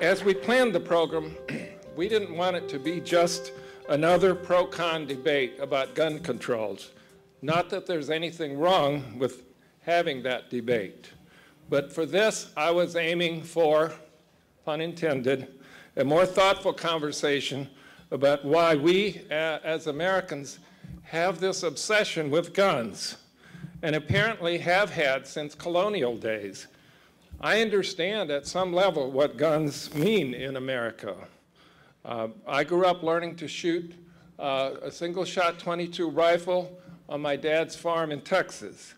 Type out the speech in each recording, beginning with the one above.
As we planned the program, we didn't want it to be just another pro-con debate about gun controls. Not that there's anything wrong with having that debate. But for this, I was aiming for, pun intended, a more thoughtful conversation about why we, uh, as Americans, have this obsession with guns, and apparently have had since colonial days. I understand at some level what guns mean in America. Uh, I grew up learning to shoot uh, a single-shot 22 rifle on my dad's farm in Texas,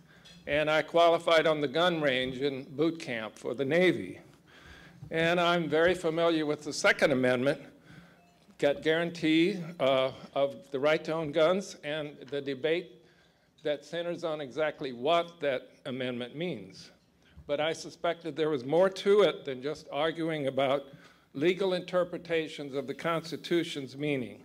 and I qualified on the gun range in boot camp for the Navy. And I'm very familiar with the Second Amendment, got guarantee uh, of the right to own guns and the debate that centers on exactly what that amendment means. But I suspected there was more to it than just arguing about legal interpretations of the Constitution's meaning.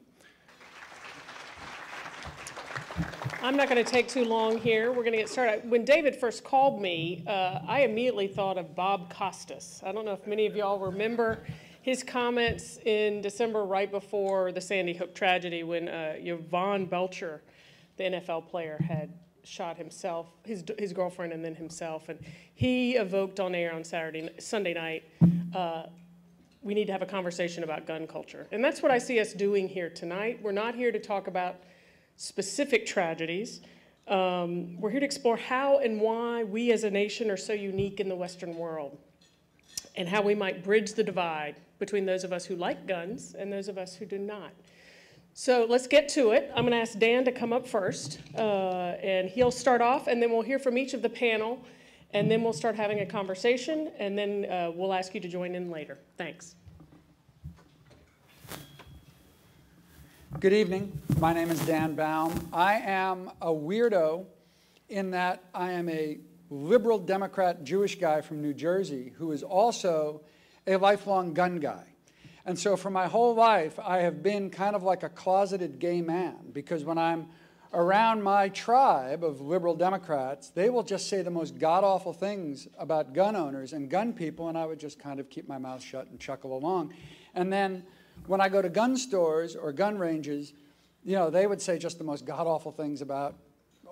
I'm not going to take too long here. We're going to get started. When David first called me, uh, I immediately thought of Bob Costas. I don't know if many of y'all remember his comments in December, right before the Sandy Hook tragedy, when uh, Jovan Belcher, the NFL player, had shot himself, his, his girlfriend, and then himself. And he evoked on air on Saturday, Sunday night, uh, we need to have a conversation about gun culture. And that's what I see us doing here tonight. We're not here to talk about specific tragedies. Um, we're here to explore how and why we as a nation are so unique in the Western world and how we might bridge the divide between those of us who like guns and those of us who do not. So let's get to it. I'm going to ask Dan to come up first, uh, and he'll start off, and then we'll hear from each of the panel, and then we'll start having a conversation, and then uh, we'll ask you to join in later. Thanks. Good evening. My name is Dan Baum. I am a weirdo in that I am a liberal Democrat Jewish guy from New Jersey who is also a lifelong gun guy. And so for my whole life, I have been kind of like a closeted gay man because when I'm around my tribe of liberal Democrats, they will just say the most god awful things about gun owners and gun people, and I would just kind of keep my mouth shut and chuckle along. And then when I go to gun stores or gun ranges, you know, they would say just the most god awful things about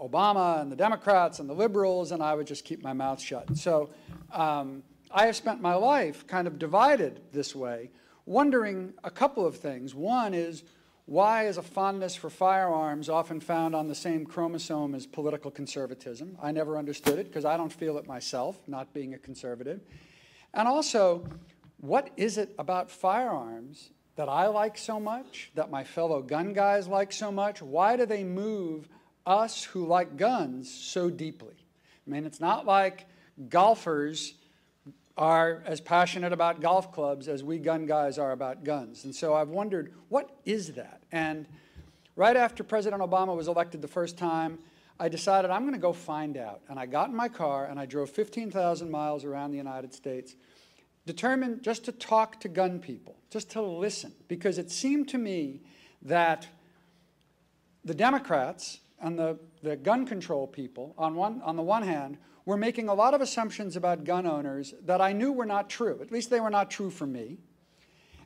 Obama and the Democrats and the liberals, and I would just keep my mouth shut. So um, I have spent my life kind of divided this way, wondering a couple of things. One is, why is a fondness for firearms often found on the same chromosome as political conservatism? I never understood it because I don't feel it myself, not being a conservative. And also, what is it about firearms that I like so much, that my fellow gun guys like so much? Why do they move us who like guns so deeply? I mean, it's not like golfers are as passionate about golf clubs as we gun guys are about guns. And so I've wondered, what is that? And right after President Obama was elected the first time, I decided I'm going to go find out. And I got in my car and I drove 15,000 miles around the United States determined just to talk to gun people, just to listen, because it seemed to me that the Democrats and the, the gun control people, on, one, on the one hand, were making a lot of assumptions about gun owners that I knew were not true. At least they were not true for me.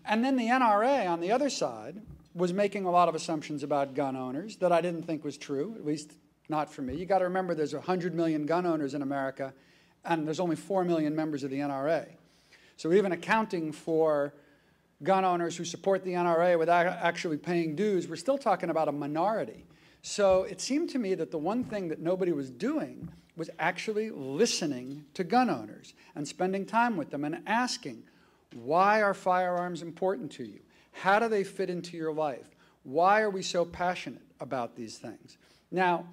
And then the NRA on the other side was making a lot of assumptions about gun owners that I didn't think was true, at least not for me. You got to remember there's 100 million gun owners in America, and there's only 4 million members of the NRA. So even accounting for gun owners who support the NRA without actually paying dues, we're still talking about a minority. So it seemed to me that the one thing that nobody was doing was actually listening to gun owners and spending time with them and asking, why are firearms important to you? How do they fit into your life? Why are we so passionate about these things? Now,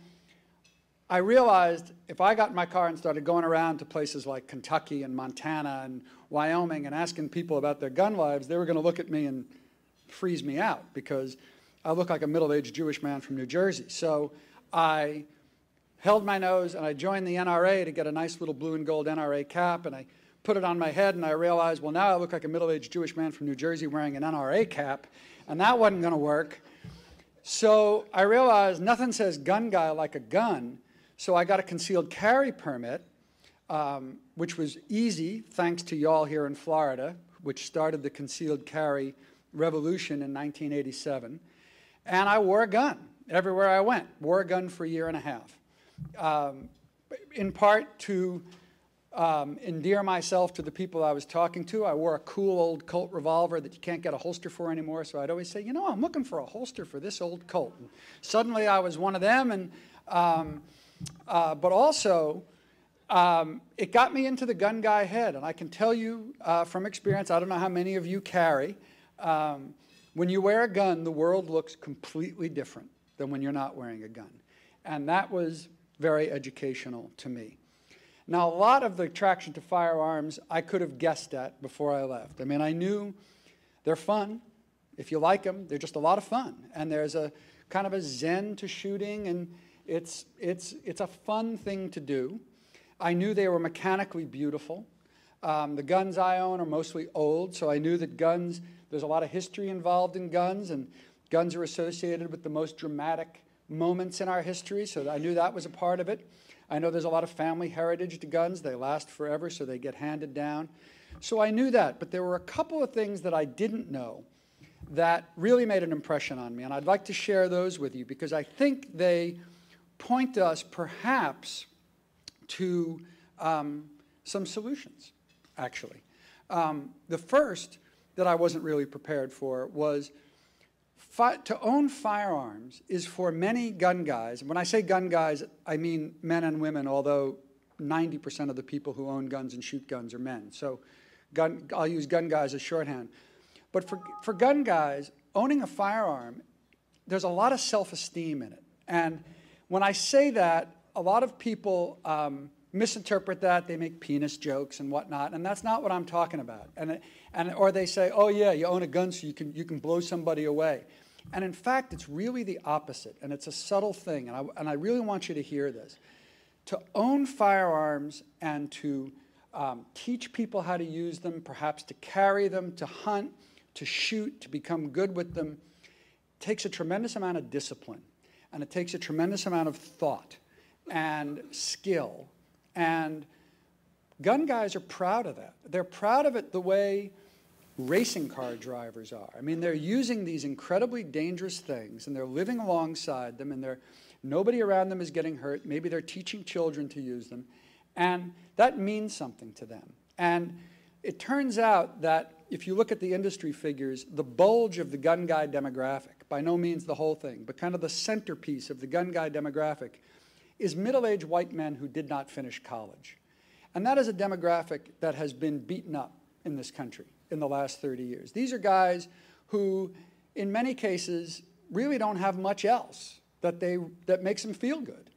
I realized if I got in my car and started going around to places like Kentucky and Montana and Wyoming and asking people about their gun lives, they were going to look at me and freeze me out because I look like a middle-aged Jewish man from New Jersey. So I held my nose and I joined the NRA to get a nice little blue and gold NRA cap and I put it on my head and I realized, well, now I look like a middle-aged Jewish man from New Jersey wearing an NRA cap and that wasn't going to work. So I realized nothing says gun guy like a gun So I got a concealed carry permit, um, which was easy thanks to y'all here in Florida, which started the concealed carry revolution in 1987. And I wore a gun everywhere I went, wore a gun for a year and a half. Um, in part to um, endear myself to the people I was talking to. I wore a cool old Colt revolver that you can't get a holster for anymore, so I'd always say, you know, I'm looking for a holster for this old Colt. And suddenly I was one of them, and, um, uh, but also um, it got me into the gun guy head, and I can tell you uh, from experience, I don't know how many of you carry, um, when you wear a gun, the world looks completely different than when you're not wearing a gun. And that was very educational to me. Now, a lot of the attraction to firearms I could have guessed at before I left. I mean, I knew they're fun. If you like them, they're just a lot of fun. And there's a kind of a zen to shooting, and it's, it's, it's a fun thing to do. I knew they were mechanically beautiful. Um, the guns I own are mostly old, so I knew that guns, there's a lot of history involved in guns, and guns are associated with the most dramatic moments in our history, so I knew that was a part of it. I know there's a lot of family heritage to guns. They last forever, so they get handed down. So I knew that, but there were a couple of things that I didn't know that really made an impression on me, and I'd like to share those with you because I think they point us perhaps to um, some solutions, actually. Um, the first that I wasn't really prepared for was to own firearms is for many gun guys. When I say gun guys, I mean men and women, although 90% of the people who own guns and shoot guns are men. So gun, I'll use gun guys as shorthand. But for, for gun guys, owning a firearm, there's a lot of self-esteem in it. And when I say that, a lot of people um, misinterpret that. They make penis jokes and whatnot, and that's not what I'm talking about. And, and, or they say, oh yeah, you own a gun so you can, you can blow somebody away. And in fact, it's really the opposite, and it's a subtle thing, and I, and I really want you to hear this. To own firearms and to um, teach people how to use them, perhaps to carry them, to hunt, to shoot, to become good with them, takes a tremendous amount of discipline, and it takes a tremendous amount of thought and skill. And gun guys are proud of that. They're proud of it the way racing car drivers are. I mean, they're using these incredibly dangerous things and they're living alongside them and they're, nobody around them is getting hurt. Maybe they're teaching children to use them. And that means something to them. And it turns out that if you look at the industry figures, the bulge of the gun guy demographic, by no means the whole thing, but kind of the centerpiece of the gun guy demographic, is middle-aged white men who did not finish college. And that is a demographic that has been beaten up in this country in the last 30 years. These are guys who, in many cases, really don't have much else that, they, that makes them feel good.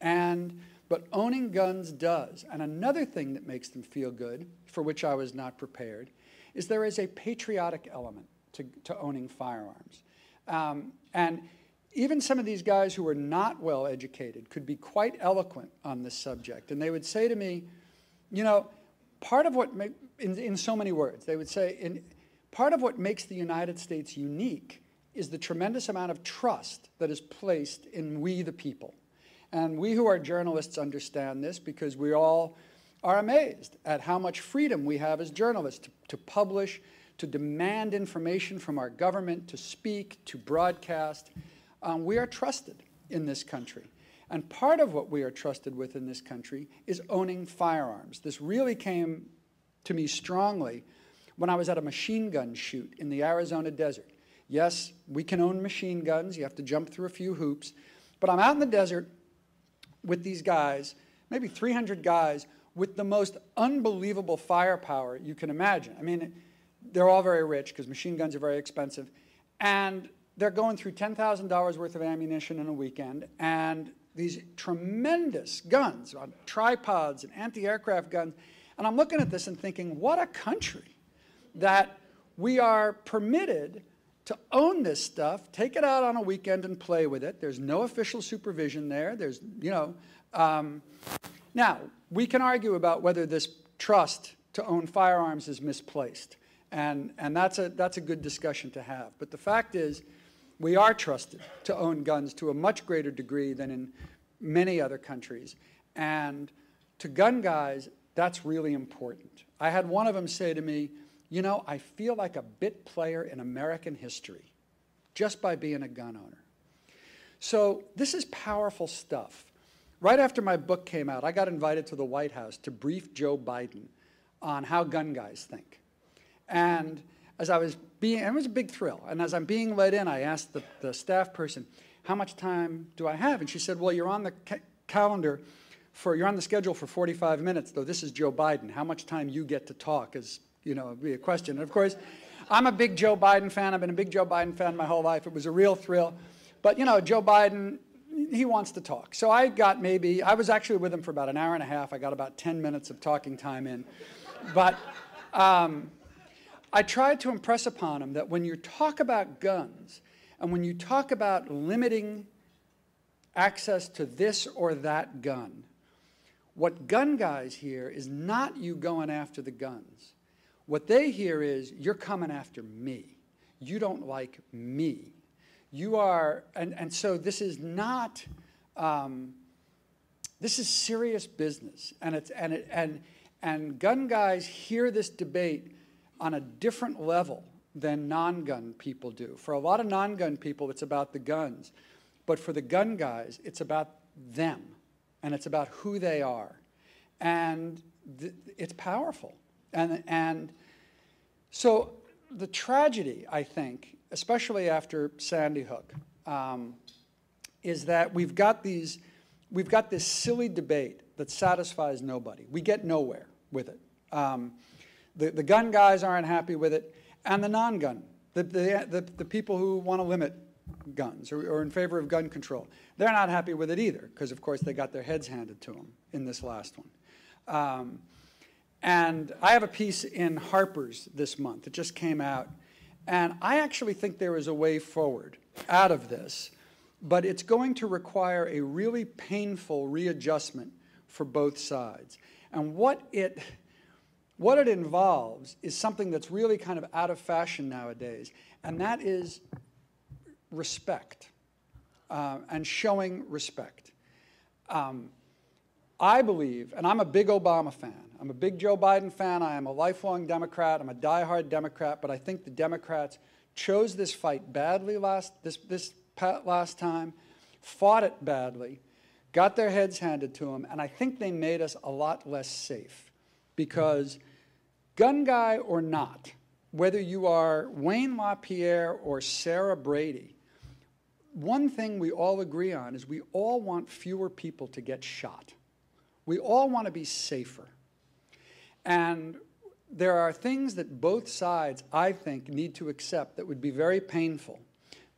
And, but owning guns does. And another thing that makes them feel good, for which I was not prepared, is there is a patriotic element to, to owning firearms. Um, and even some of these guys who are not well educated could be quite eloquent on this subject. And they would say to me, you know, part of what, in, in so many words, they would say, in, part of what makes the United States unique is the tremendous amount of trust that is placed in we the people. And we who are journalists understand this because we all are amazed at how much freedom we have as journalists to, to publish, to demand information from our government, to speak, to broadcast. Um, we are trusted in this country. And part of what we are trusted with in this country is owning firearms. This really came to me strongly when I was at a machine gun shoot in the Arizona desert. Yes, we can own machine guns. You have to jump through a few hoops. But I'm out in the desert with these guys, maybe 300 guys, with the most unbelievable firepower you can imagine. I mean, they're all very rich because machine guns are very expensive. And they're going through $10,000 worth of ammunition in a weekend. And these tremendous guns on tripods and anti-aircraft guns. And I'm looking at this and thinking, what a country that we are permitted to own this stuff, take it out on a weekend and play with it. There's no official supervision there. There's, you know, um, now we can argue about whether this trust to own firearms is misplaced. And, and that's, a, that's a good discussion to have. But the fact is, we are trusted to own guns to a much greater degree than in many other countries. And to gun guys, that's really important. I had one of them say to me, you know, I feel like a bit player in American history just by being a gun owner. So this is powerful stuff. Right after my book came out, I got invited to the White House to brief Joe Biden on how gun guys think. And as I was being, it was a big thrill. And as I'm being let in, I asked the, the staff person, how much time do I have? And she said, well, you're on the ca calendar for, you're on the schedule for 45 minutes, though this is Joe Biden. How much time you get to talk is, you know, be a question. And of course, I'm a big Joe Biden fan. I've been a big Joe Biden fan my whole life. It was a real thrill. But, you know, Joe Biden, he wants to talk. So I got maybe, I was actually with him for about an hour and a half. I got about 10 minutes of talking time in. But um, I tried to impress upon him that when you talk about guns and when you talk about limiting access to this or that gun, what gun guys hear is not you going after the guns. What they hear is, you're coming after me. You don't like me. You are, and, and so this is not, um, this is serious business. And, it's, and, it, and, and gun guys hear this debate on a different level than non-gun people do. For a lot of non-gun people, it's about the guns. But for the gun guys, it's about them. And it's about who they are. And it's powerful. And, and so the tragedy, I think, especially after Sandy Hook, um, is that we've got these, we've got this silly debate that satisfies nobody. We get nowhere with it. Um, the, the gun guys aren't happy with it, and the non-gun, the, the, the, the, people who want to limit guns or, or in favor of gun control, they're not happy with it either, because of course they got their heads handed to them in this last one. Um, and I have a piece in Harper's this month. It just came out. And I actually think there is a way forward out of this, but it's going to require a really painful readjustment for both sides. And what it, what it involves is something that's really kind of out of fashion nowadays, and that is respect uh, and showing respect. Um, I believe, and I'm a big Obama fan, I'm a big Joe Biden fan, I am a lifelong Democrat, I'm a diehard Democrat, but I think the Democrats chose this fight badly last, this, this last time, fought it badly, got their heads handed to them, and I think they made us a lot less safe. Because gun guy or not, whether you are Wayne LaPierre or Sarah Brady, one thing we all agree on is we all want fewer people to get shot. We all want to be safer. And there are things that both sides, I think, need to accept that would be very painful.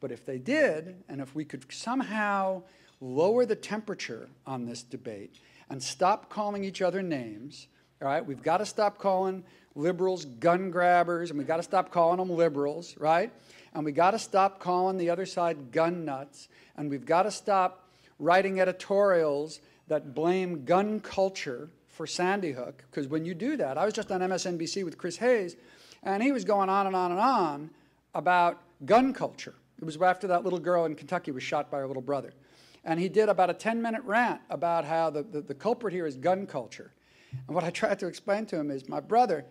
But if they did, and if we could somehow lower the temperature on this debate and stop calling each other names, all right? We've got to stop calling liberals gun grabbers, and we've got to stop calling them liberals, right? And we've got to stop calling the other side gun nuts, and we've got to stop writing editorials that blame gun culture for Sandy Hook, because when you do that, I was just on MSNBC with Chris Hayes, and he was going on and on and on about gun culture. It was after that little girl in Kentucky was shot by her little brother. And he did about a 10-minute rant about how the, the, the culprit here is gun culture. And what I tried to explain to him is, my brother,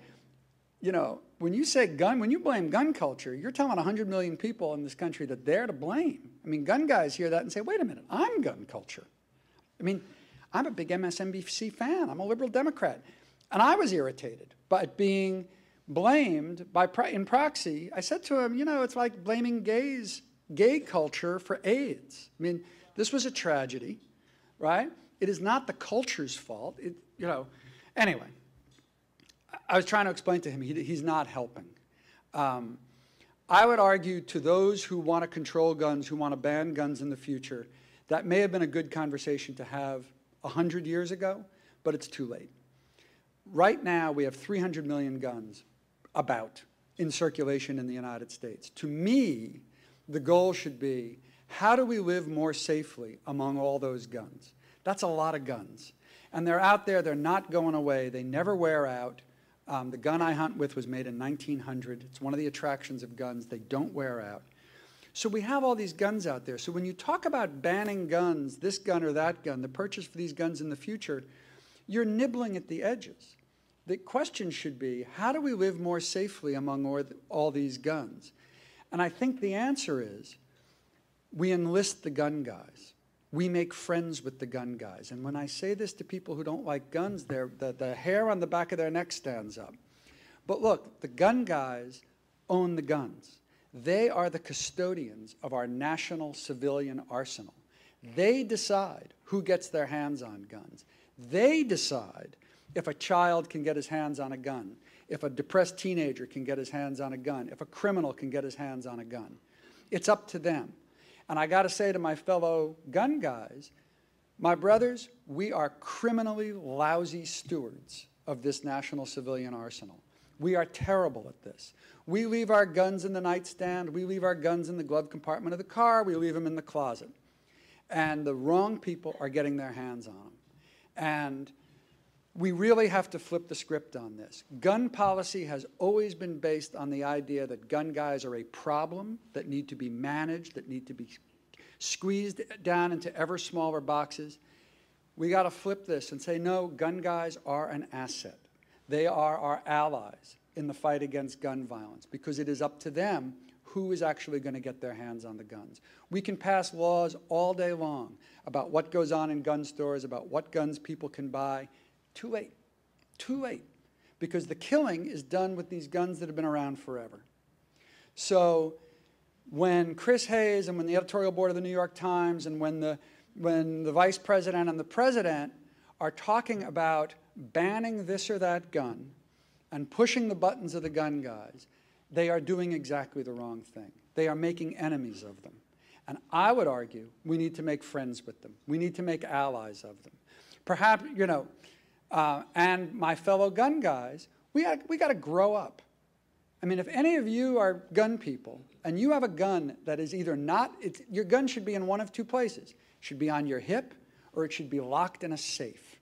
you know, when you say gun, when you blame gun culture, you're telling 100 million people in this country that they're to blame. I mean, gun guys hear that and say, wait a minute, I'm gun culture. I mean, I'm a big MSNBC fan. I'm a liberal Democrat. And I was irritated by being blamed by in proxy. I said to him, you know, it's like blaming gays, gay culture for AIDS. I mean, this was a tragedy, right? It is not the culture's fault. It, you know, anyway, I was trying to explain to him he, he's not helping. Um, I would argue to those who want to control guns, who want to ban guns in the future, that may have been a good conversation to have 100 years ago, but it's too late. Right now, we have 300 million guns about in circulation in the United States. To me, the goal should be, how do we live more safely among all those guns? That's a lot of guns. And they're out there, they're not going away, they never wear out. Um, the gun I hunt with was made in 1900. It's one of the attractions of guns, they don't wear out. So we have all these guns out there. So when you talk about banning guns, this gun or that gun, the purchase for these guns in the future, you're nibbling at the edges. The question should be, how do we live more safely among all these guns? And I think the answer is, we enlist the gun guys. We make friends with the gun guys. And when I say this to people who don't like guns, the, the hair on the back of their neck stands up. But look, the gun guys own the guns. They are the custodians of our national civilian arsenal. They decide who gets their hands on guns. They decide if a child can get his hands on a gun, if a depressed teenager can get his hands on a gun, if a criminal can get his hands on a gun. It's up to them. And I got to say to my fellow gun guys, my brothers, we are criminally lousy stewards of this national civilian arsenal. We are terrible at this. We leave our guns in the nightstand. We leave our guns in the glove compartment of the car. We leave them in the closet. And the wrong people are getting their hands on them. And we really have to flip the script on this. Gun policy has always been based on the idea that gun guys are a problem that need to be managed, that need to be squeezed down into ever smaller boxes. We got to flip this and say, no, gun guys are an asset. They are our allies in the fight against gun violence because it is up to them who is actually going to get their hands on the guns. We can pass laws all day long about what goes on in gun stores, about what guns people can buy. Too late. Too late. Because the killing is done with these guns that have been around forever. So when Chris Hayes and when the editorial board of the New York Times and when the, when the vice president and the president are talking about banning this or that gun and pushing the buttons of the gun guys, they are doing exactly the wrong thing. They are making enemies of them. And I would argue we need to make friends with them. We need to make allies of them. Perhaps, you know, uh, and my fellow gun guys, we, got, we got to grow up. I mean, if any of you are gun people and you have a gun that is either not, your gun should be in one of two places. It should be on your hip or it should be locked in a safe.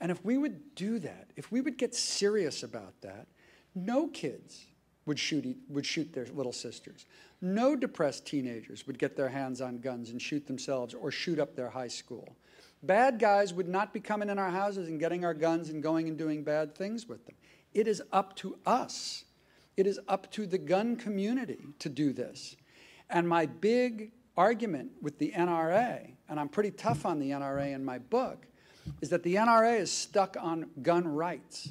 And if we would do that, if we would get serious about that, no kids would shoot, would shoot their little sisters. No depressed teenagers would get their hands on guns and shoot themselves or shoot up their high school. Bad guys would not be coming in our houses and getting our guns and going and doing bad things with them. It is up to us. It is up to the gun community to do this. And my big argument with the NRA, and I'm pretty tough on the NRA in my book, is that the NRA is stuck on gun rights.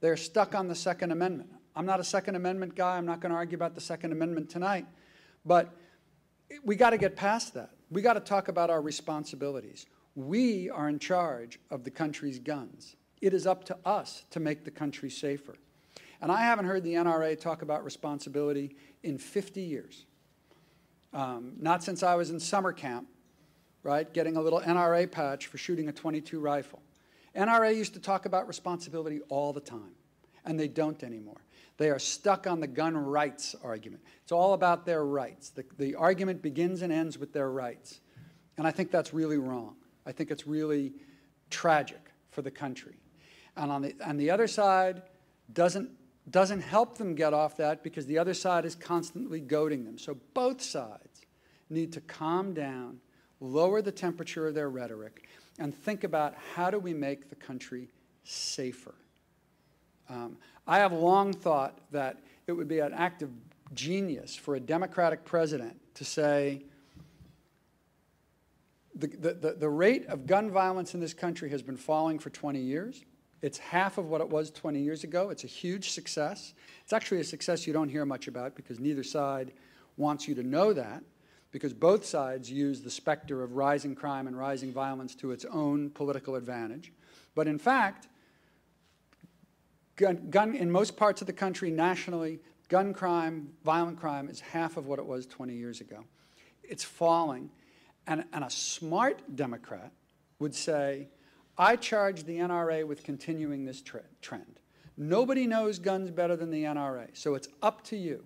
They're stuck on the Second Amendment. I'm not a Second Amendment guy. I'm not going to argue about the Second Amendment tonight. But we got to get past that. We got to talk about our responsibilities. We are in charge of the country's guns. It is up to us to make the country safer. And I haven't heard the NRA talk about responsibility in 50 years. Um, not since I was in summer camp right, getting a little NRA patch for shooting a 22 rifle. NRA used to talk about responsibility all the time, and they don't anymore. They are stuck on the gun rights argument. It's all about their rights. The, the argument begins and ends with their rights. And I think that's really wrong. I think it's really tragic for the country. And on the, on the other side doesn't, doesn't help them get off that because the other side is constantly goading them. So both sides need to calm down lower the temperature of their rhetoric, and think about how do we make the country safer. Um, I have long thought that it would be an act of genius for a Democratic president to say, the, the, the rate of gun violence in this country has been falling for 20 years. It's half of what it was 20 years ago. It's a huge success. It's actually a success you don't hear much about because neither side wants you to know that because both sides use the specter of rising crime and rising violence to its own political advantage. But in fact, gun, gun, in most parts of the country nationally, gun crime, violent crime is half of what it was 20 years ago. It's falling. And, and a smart Democrat would say, I charge the NRA with continuing this trend. Nobody knows guns better than the NRA, so it's up to you.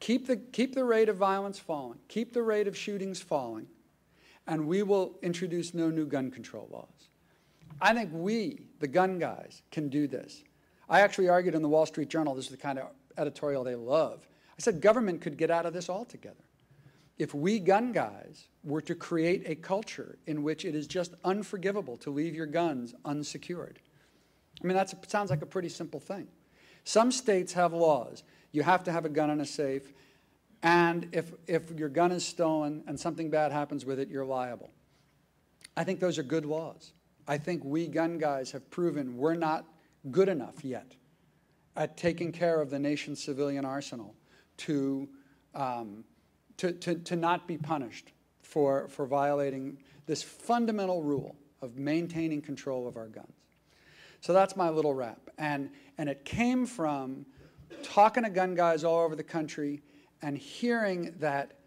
Keep the, keep the rate of violence falling. Keep the rate of shootings falling. And we will introduce no new gun control laws. I think we, the gun guys, can do this. I actually argued in the Wall Street Journal, this is the kind of editorial they love. I said government could get out of this altogether. If we gun guys were to create a culture in which it is just unforgivable to leave your guns unsecured. I mean, that sounds like a pretty simple thing. Some states have laws. You have to have a gun in a safe, and if, if your gun is stolen and something bad happens with it, you're liable. I think those are good laws. I think we gun guys have proven we're not good enough yet at taking care of the nation's civilian arsenal to, um, to, to, to not be punished for, for violating this fundamental rule of maintaining control of our guns. So that's my little rap. And, and it came from talking to gun guys all over the country and hearing that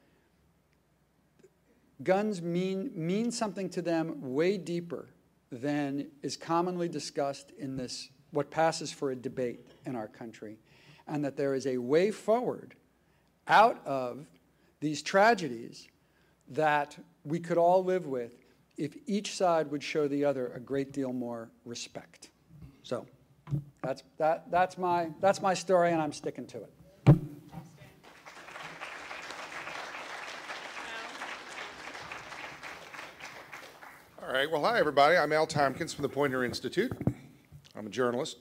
guns mean, mean something to them way deeper than is commonly discussed in this, what passes for a debate in our country, and that there is a way forward out of these tragedies that we could all live with if each side would show the other a great deal more respect. So that's, that, that's, my, that's my story, and I'm sticking to it. All right, well, hi, everybody. I'm Al Tompkins from the Poynter Institute. I'm a journalist.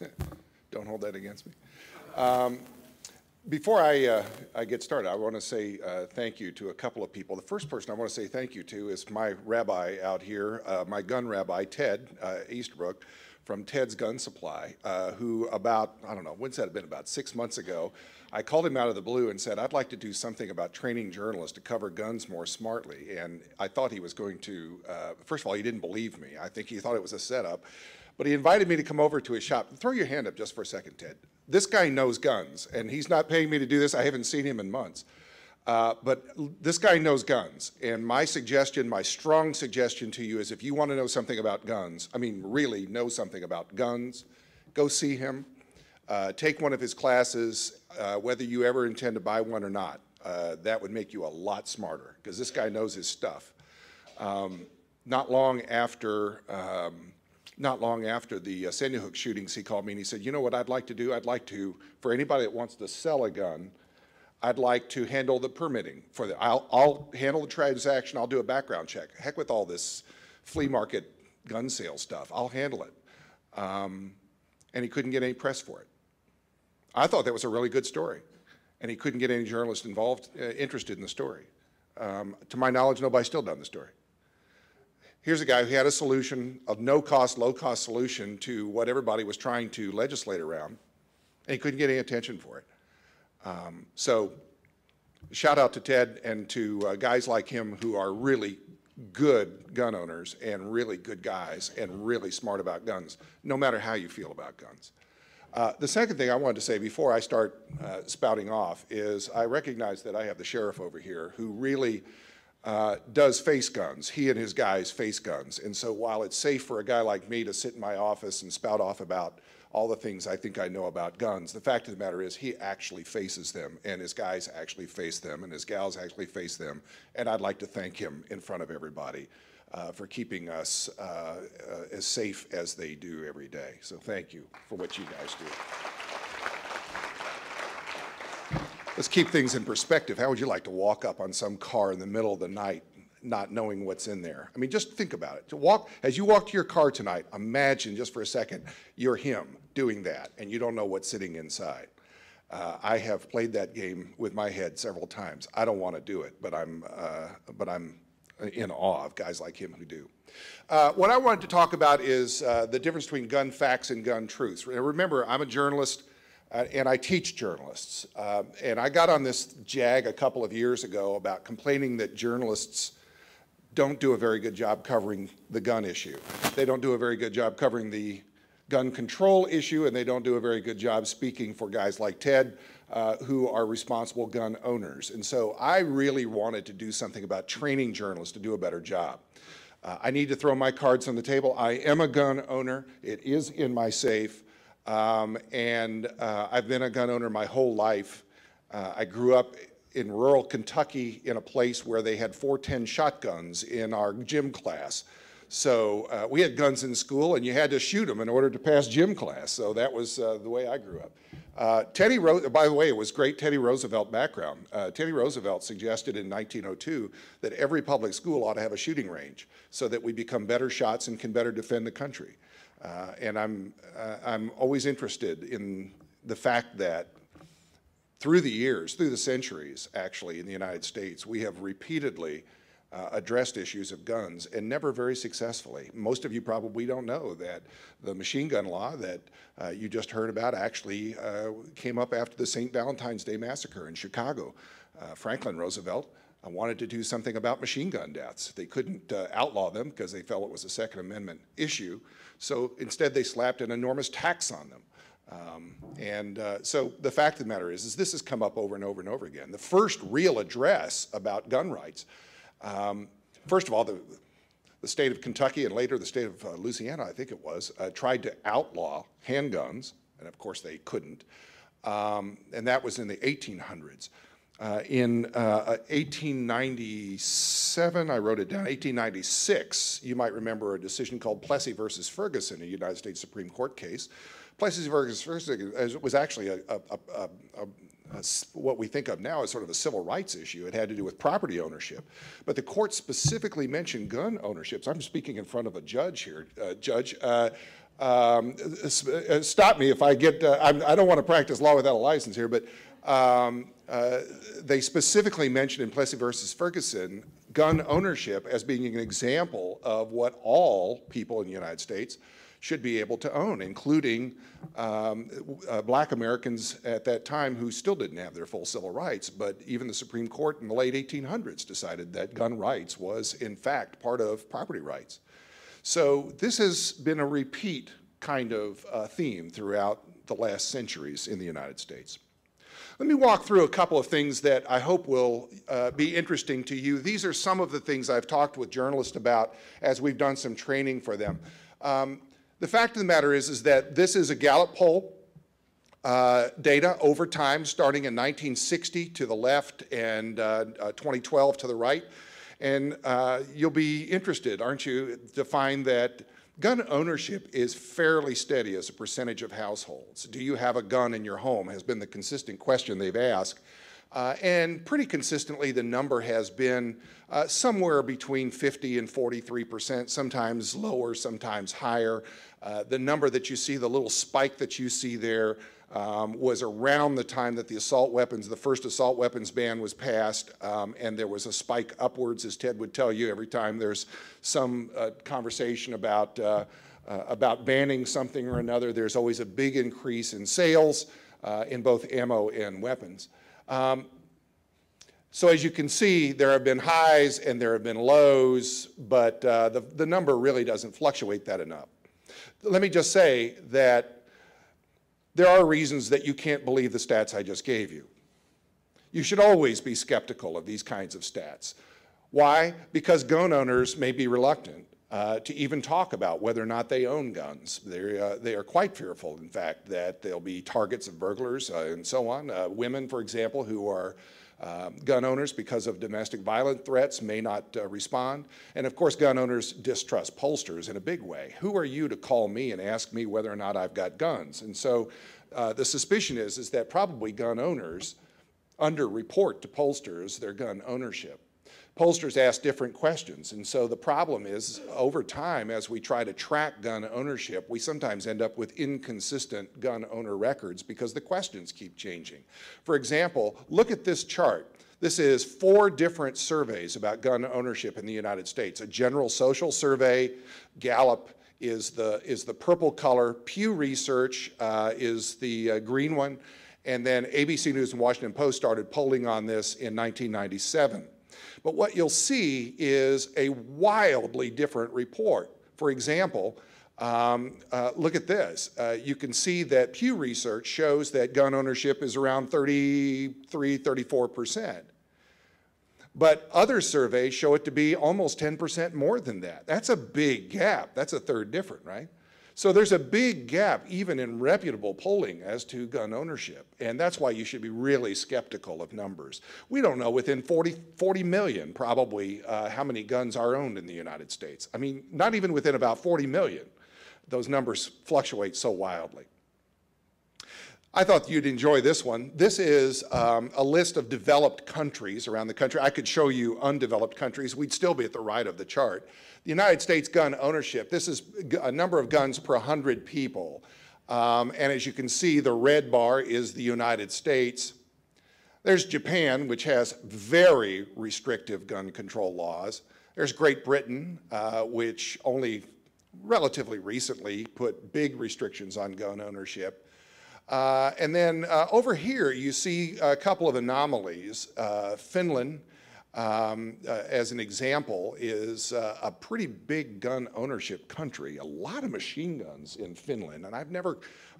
Don't hold that against me. Um, before I, uh, I get started, I want to say uh, thank you to a couple of people. The first person I want to say thank you to is my rabbi out here, uh, my gun rabbi, Ted uh, Easterbrook from Ted's Gun Supply, uh, who about, I don't know, when's that been, about six months ago, I called him out of the blue and said, I'd like to do something about training journalists to cover guns more smartly. And I thought he was going to, uh, first of all, he didn't believe me. I think he thought it was a setup. But he invited me to come over to his shop. Throw your hand up just for a second, Ted. This guy knows guns, and he's not paying me to do this. I haven't seen him in months. Uh, but this guy knows guns, and my suggestion, my strong suggestion to you is if you want to know something about guns, I mean really know something about guns, go see him. Uh, take one of his classes, uh, whether you ever intend to buy one or not. Uh, that would make you a lot smarter because this guy knows his stuff. Um, not long after, um, not long after the uh, Sandy Hook shootings, he called me and he said, "You know what I'd like to do? I'd like to, for anybody that wants to sell a gun, I'd like to handle the permitting for the. I'll, I'll handle the transaction. I'll do a background check. Heck with all this flea market gun sale stuff. I'll handle it." Um, and he couldn't get any press for it. I thought that was a really good story, and he couldn't get any journalist involved, uh, interested in the story. Um, to my knowledge, nobody's still done the story. Here's a guy who had a solution, a no-cost, low-cost solution to what everybody was trying to legislate around, and he couldn't get any attention for it. Um, so shout out to Ted and to uh, guys like him who are really good gun owners and really good guys and really smart about guns, no matter how you feel about guns. Uh, the second thing I wanted to say before I start uh, spouting off is I recognize that I have the sheriff over here who really uh, does face guns. He and his guys face guns. And so while it's safe for a guy like me to sit in my office and spout off about all the things I think I know about guns, the fact of the matter is he actually faces them and his guys actually face them and his gals actually face them. And I'd like to thank him in front of everybody uh, for keeping us uh, uh, as safe as they do every day. So thank you for what you guys do. Let's keep things in perspective. How would you like to walk up on some car in the middle of the night not knowing what's in there? I mean, just think about it. To walk, as you walk to your car tonight, imagine just for a second, you're him doing that and you don't know what's sitting inside. Uh, I have played that game with my head several times. I don't want to do it, but I'm, uh, but I'm in awe of guys like him who do. Uh, what I wanted to talk about is uh, the difference between gun facts and gun truths. Remember, I'm a journalist uh, and I teach journalists. Uh, and I got on this jag a couple of years ago about complaining that journalists don't do a very good job covering the gun issue. They don't do a very good job covering the gun control issue, and they don't do a very good job speaking for guys like Ted, uh, who are responsible gun owners. And so I really wanted to do something about training journalists to do a better job. Uh, I need to throw my cards on the table. I am a gun owner. It is in my safe. Um, and uh, I've been a gun owner my whole life. Uh, I grew up in rural Kentucky in a place where they had 410 shotguns in our gym class. So uh, we had guns in school, and you had to shoot them in order to pass gym class. So that was uh, the way I grew up. Uh, Teddy, Ro- by the way, it was great Teddy Roosevelt background. Uh, Teddy Roosevelt suggested in 1902 that every public school ought to have a shooting range so that we become better shots and can better defend the country. Uh, and I'm, uh, I'm always interested in the fact that through the years, through the centuries, actually, in the United States, we have repeatedly uh, addressed issues of guns and never very successfully. Most of you probably don't know that the machine gun law that uh, you just heard about actually uh, came up after the St. Valentine's Day Massacre in Chicago. Uh, Franklin Roosevelt uh, wanted to do something about machine gun deaths. They couldn't uh, outlaw them because they felt it was a Second Amendment issue. So instead, they slapped an enormous tax on them. Um, and uh, so the fact of the matter is, is this has come up over and over and over again. The first real address about gun rights, um, first of all, the, the, state of Kentucky and later the state of uh, Louisiana, I think it was, uh, tried to outlaw handguns, and of course they couldn't. Um, and that was in the 1800s. Uh, in 1897, uh, I wrote it down, 1896, you might remember a decision called Plessy versus Ferguson, a United States Supreme Court case, Plessy versus Ferguson was actually a, a, a, what we think of now as sort of a civil rights issue. It had to do with property ownership. But the court specifically mentioned gun ownerships. I'm speaking in front of a judge here. Uh, judge, uh, um, uh, stop me if I get, uh, I do not want to practice law without a license here, but um, uh, they specifically mentioned in Plessy versus Ferguson gun ownership as being an example of what all people in the United States should be able to own, including um, uh, black Americans at that time who still didn't have their full civil rights. But even the Supreme Court in the late 1800s decided that gun rights was, in fact, part of property rights. So this has been a repeat kind of uh, theme throughout the last centuries in the United States. Let me walk through a couple of things that I hope will uh, be interesting to you. These are some of the things I've talked with journalists about as we've done some training for them. Um, the fact of the matter is, is that this is a Gallup poll uh, data over time, starting in 1960 to the left and uh, uh, 2012 to the right. And uh, you'll be interested, aren't you, to find that gun ownership is fairly steady as a percentage of households. Do you have a gun in your home has been the consistent question they've asked. Uh, and pretty consistently, the number has been uh, somewhere between 50 and 43 percent, sometimes lower, sometimes higher. Uh, the number that you see, the little spike that you see there, um, was around the time that the assault weapons, the first assault weapons ban was passed, um, and there was a spike upwards, as Ted would tell you, every time there's some uh, conversation about, uh, uh, about banning something or another, there's always a big increase in sales in both ammo and weapons. Um, so as you can see, there have been highs and there have been lows, but uh, the, the number really doesn't fluctuate that enough. Let me just say that there are reasons that you can't believe the stats I just gave you. You should always be skeptical of these kinds of stats. Why? Because gun owners may be reluctant uh, to even talk about whether or not they own guns. Uh, they are quite fearful, in fact, that they'll be targets of burglars uh, and so on. Uh, women, for example, who are um, gun owners because of domestic violent threats may not uh, respond. And of course, gun owners distrust pollsters in a big way. Who are you to call me and ask me whether or not I've got guns? And so uh, the suspicion is, is that probably gun owners underreport to pollsters their gun ownership pollsters ask different questions. And so the problem is, over time, as we try to track gun ownership, we sometimes end up with inconsistent gun owner records because the questions keep changing. For example, look at this chart. This is four different surveys about gun ownership in the United States. A general social survey, Gallup is the, is the purple color, Pew Research uh, is the uh, green one, and then ABC News and Washington Post started polling on this in 1997. But what you'll see is a wildly different report. For example, um, uh, look at this. Uh, you can see that Pew Research shows that gun ownership is around 33, 34%. But other surveys show it to be almost 10% more than that. That's a big gap. That's a third different, right? So there's a big gap, even in reputable polling, as to gun ownership. And that's why you should be really skeptical of numbers. We don't know within 40, 40 million, probably, uh, how many guns are owned in the United States. I mean, not even within about 40 million. Those numbers fluctuate so wildly. I thought you'd enjoy this one. This is um, a list of developed countries around the country. I could show you undeveloped countries. We'd still be at the right of the chart. The United States gun ownership, this is a number of guns per 100 people. Um, and as you can see, the red bar is the United States. There's Japan, which has very restrictive gun control laws. There's Great Britain, uh, which only relatively recently put big restrictions on gun ownership. Uh, and then uh, over here, you see a couple of anomalies. Uh, Finland, um, uh, as an example, is uh, a pretty big gun ownership country. A lot of machine guns in Finland, and I've never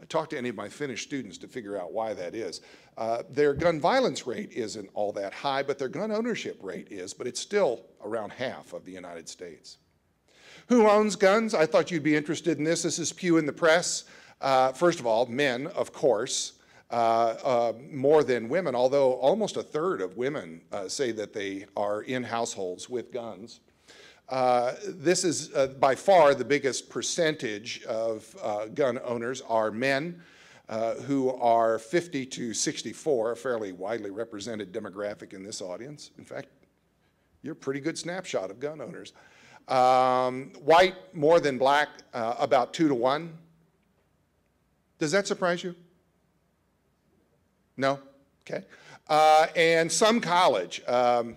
talked to any of my Finnish students to figure out why that is. Uh, their gun violence rate isn't all that high, but their gun ownership rate is, but it's still around half of the United States. Who owns guns? I thought you'd be interested in this. This is Pew in the Press. Uh, first of all, men, of course, uh, uh, more than women, although almost a third of women uh, say that they are in households with guns. Uh, this is uh, by far the biggest percentage of gun owners are men. who are 50 to 64, a fairly widely represented demographic in this audience. In fact, you're a pretty good snapshot of gun owners. Um, white more than black, uh, about two to one. Does that surprise you? No? Okay. Uh, and some college, um,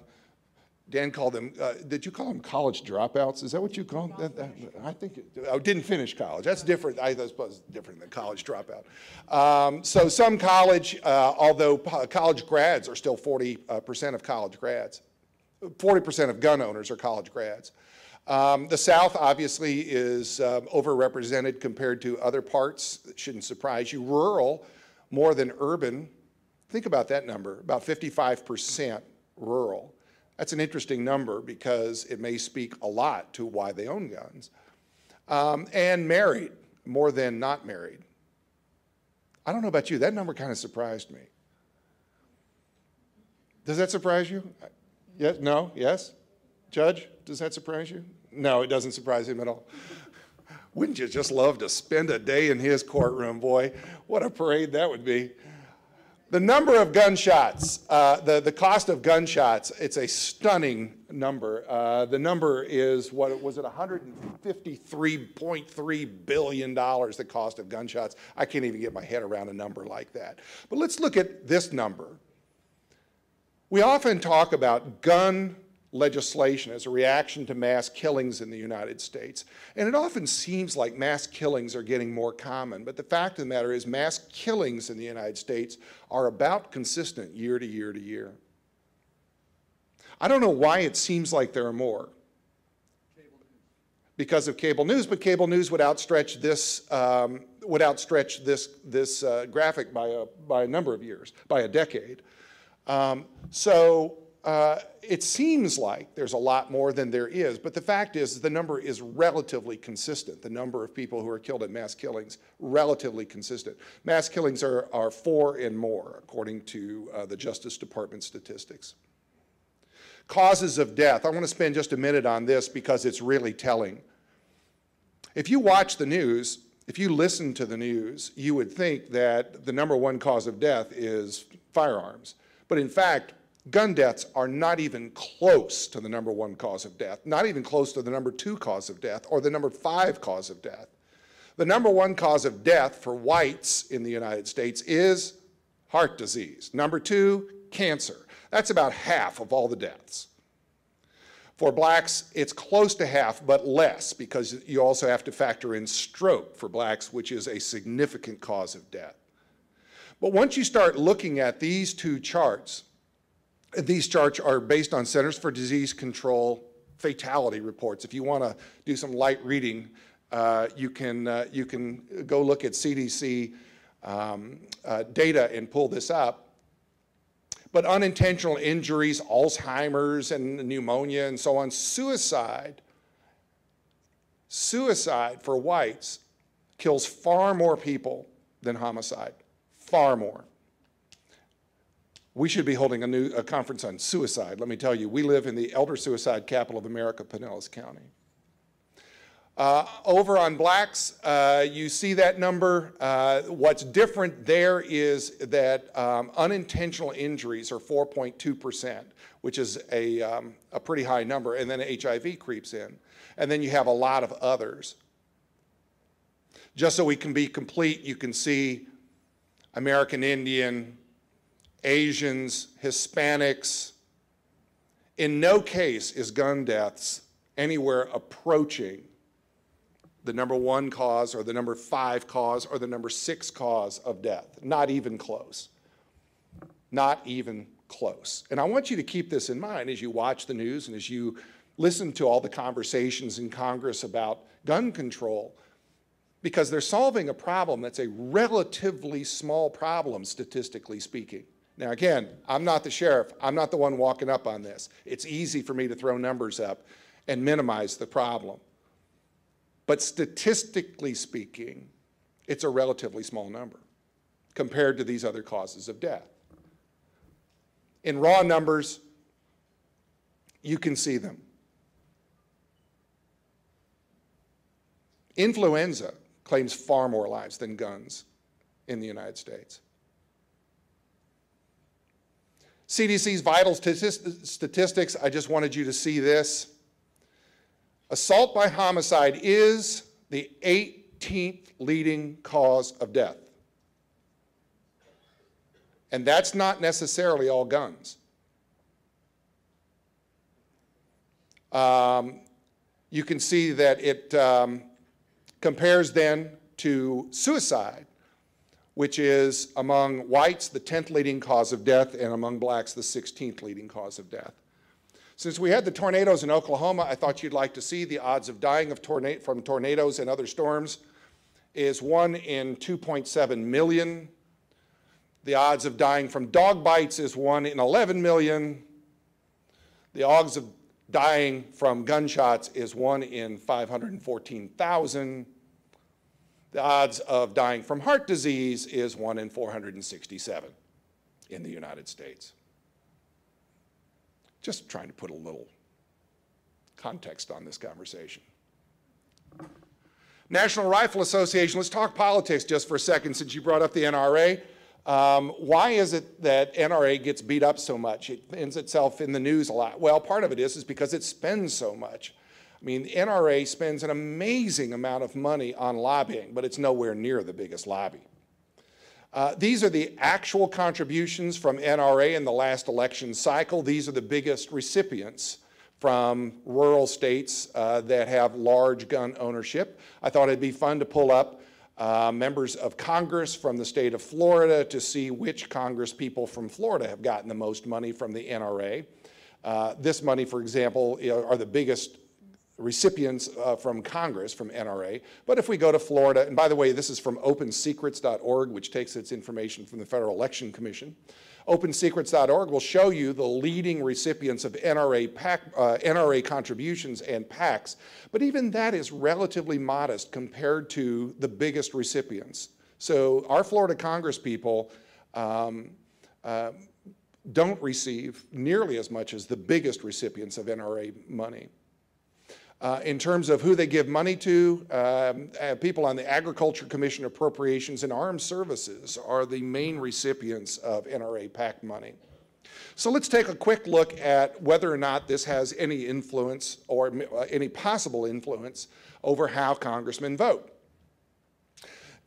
Dan called them, uh, did you call them college dropouts? Is that what you call them? I think, it, oh, didn't finish college. That's different, I suppose different than college dropout. Um, so some college, uh, although college grads are still 40% uh, of college grads, 40% of gun owners are college grads. Um, the South obviously is um, overrepresented compared to other parts. It shouldn't surprise you. Rural, more than urban. Think about that number, about 55% rural. That's an interesting number because it may speak a lot to why they own guns. Um, and married, more than not married. I don't know about you, that number kind of surprised me. Does that surprise you? Yes? No? Yes? Judge, does that surprise you? No, it doesn't surprise him at all. Wouldn't you just love to spend a day in his courtroom, boy? What a parade that would be. The number of gunshots, uh, the, the cost of gunshots, it's a stunning number. Uh, the number is, what was it, $153.3 billion, the cost of gunshots. I can't even get my head around a number like that. But let's look at this number. We often talk about gun legislation as a reaction to mass killings in the United States. And it often seems like mass killings are getting more common, but the fact of the matter is mass killings in the United States are about consistent year to year to year. I don't know why it seems like there are more. Because of cable news, but cable news would outstretch this, um, would outstretch this, this uh, graphic by a, by a number of years, by a decade. Um, so uh, it seems like there's a lot more than there is, but the fact is the number is relatively consistent. The number of people who are killed in mass killings, relatively consistent. Mass killings are, are four and more, according to uh, the Justice Department statistics. Causes of death. I want to spend just a minute on this because it's really telling. If you watch the news, if you listen to the news, you would think that the number one cause of death is firearms. But in fact, gun deaths are not even close to the number one cause of death, not even close to the number two cause of death or the number five cause of death. The number one cause of death for whites in the United States is heart disease. Number two, cancer. That's about half of all the deaths. For blacks, it's close to half, but less, because you also have to factor in stroke for blacks, which is a significant cause of death. But once you start looking at these two charts, these charts are based on Centers for Disease Control fatality reports. If you want to do some light reading, uh, you, can, uh, you can go look at CDC um, uh, data and pull this up. But unintentional injuries, Alzheimer's and pneumonia and so on, suicide, suicide for whites kills far more people than homicide, far more. We should be holding a new a conference on suicide. Let me tell you, we live in the elder suicide capital of America, Pinellas County. Uh, over on blacks, uh, you see that number. Uh, what's different there is that um, unintentional injuries are 4.2%, which is a, um, a pretty high number, and then HIV creeps in. And then you have a lot of others. Just so we can be complete, you can see American Indian, Asians, Hispanics. In no case is gun deaths anywhere approaching the number one cause or the number five cause or the number six cause of death. Not even close. Not even close. And I want you to keep this in mind as you watch the news and as you listen to all the conversations in Congress about gun control because they're solving a problem that's a relatively small problem, statistically speaking. Now, again, I'm not the sheriff. I'm not the one walking up on this. It's easy for me to throw numbers up and minimize the problem. But statistically speaking, it's a relatively small number compared to these other causes of death. In raw numbers, you can see them. Influenza claims far more lives than guns in the United States. CDC's vital statistics, I just wanted you to see this. Assault by homicide is the 18th leading cause of death. And that's not necessarily all guns. Um, you can see that it um, compares then to suicide, which is among whites the 10th leading cause of death and among blacks the 16th leading cause of death. Since we had the tornadoes in Oklahoma, I thought you'd like to see the odds of dying of tornado, from tornadoes and other storms is 1 in 2.7 million. The odds of dying from dog bites is 1 in 11 million. The odds of dying from gunshots is 1 in 514,000. The odds of dying from heart disease is 1 in 467 in the United States. Just trying to put a little context on this conversation. National Rifle Association, let's talk politics just for a second since you brought up the NRA. Um, why is it that NRA gets beat up so much? It ends itself in the news a lot. Well, part of it is, is because it spends so much. I mean, the NRA spends an amazing amount of money on lobbying, but it's nowhere near the biggest lobby. Uh, these are the actual contributions from NRA in the last election cycle. These are the biggest recipients from rural states uh, that have large gun ownership. I thought it'd be fun to pull up uh, members of Congress from the state of Florida to see which Congress people from Florida have gotten the most money from the NRA. Uh, this money, for example, are the biggest recipients uh, from Congress, from NRA. But if we go to Florida, and by the way, this is from opensecrets.org, which takes its information from the Federal Election Commission. OpenSecrets.org will show you the leading recipients of NRA, PAC, uh, NRA contributions and PACs, but even that is relatively modest compared to the biggest recipients. So our Florida Congress people um, uh, don't receive nearly as much as the biggest recipients of NRA money. Uh, in terms of who they give money to, um, uh, people on the Agriculture Commission Appropriations and Armed Services are the main recipients of NRA PAC money. So let's take a quick look at whether or not this has any influence or uh, any possible influence over how congressmen vote.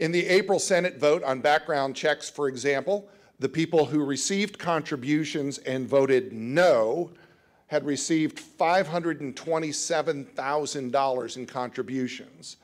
In the April Senate vote on background checks, for example, the people who received contributions and voted no had received $527,000 in contributions.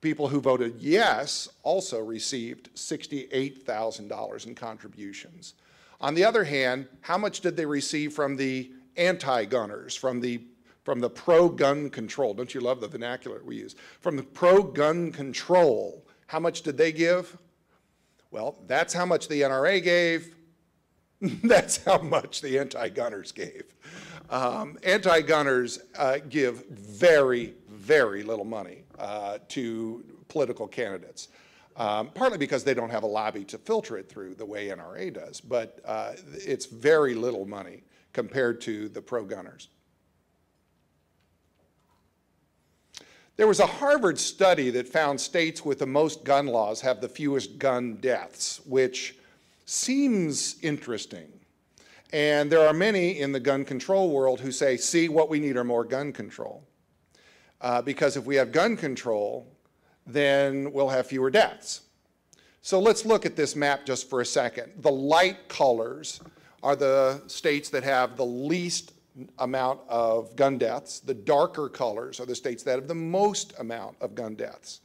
People who voted yes also received $68,000 in contributions. On the other hand, how much did they receive from the anti-gunners, from the, from the pro-gun control? Don't you love the vernacular we use? From the pro-gun control, how much did they give? Well, that's how much the NRA gave. that's how much the anti-gunners gave. Um, anti-gunners uh, give very, very little money uh, to political candidates. Um, partly because they don't have a lobby to filter it through the way NRA does, but uh, it's very little money compared to the pro-gunners. There was a Harvard study that found states with the most gun laws have the fewest gun deaths, which seems interesting. And there are many in the gun control world who say, see, what we need are more gun control. Uh, because if we have gun control, then we'll have fewer deaths. So let's look at this map just for a second. The light colors are the states that have the least amount of gun deaths. The darker colors are the states that have the most amount of gun deaths.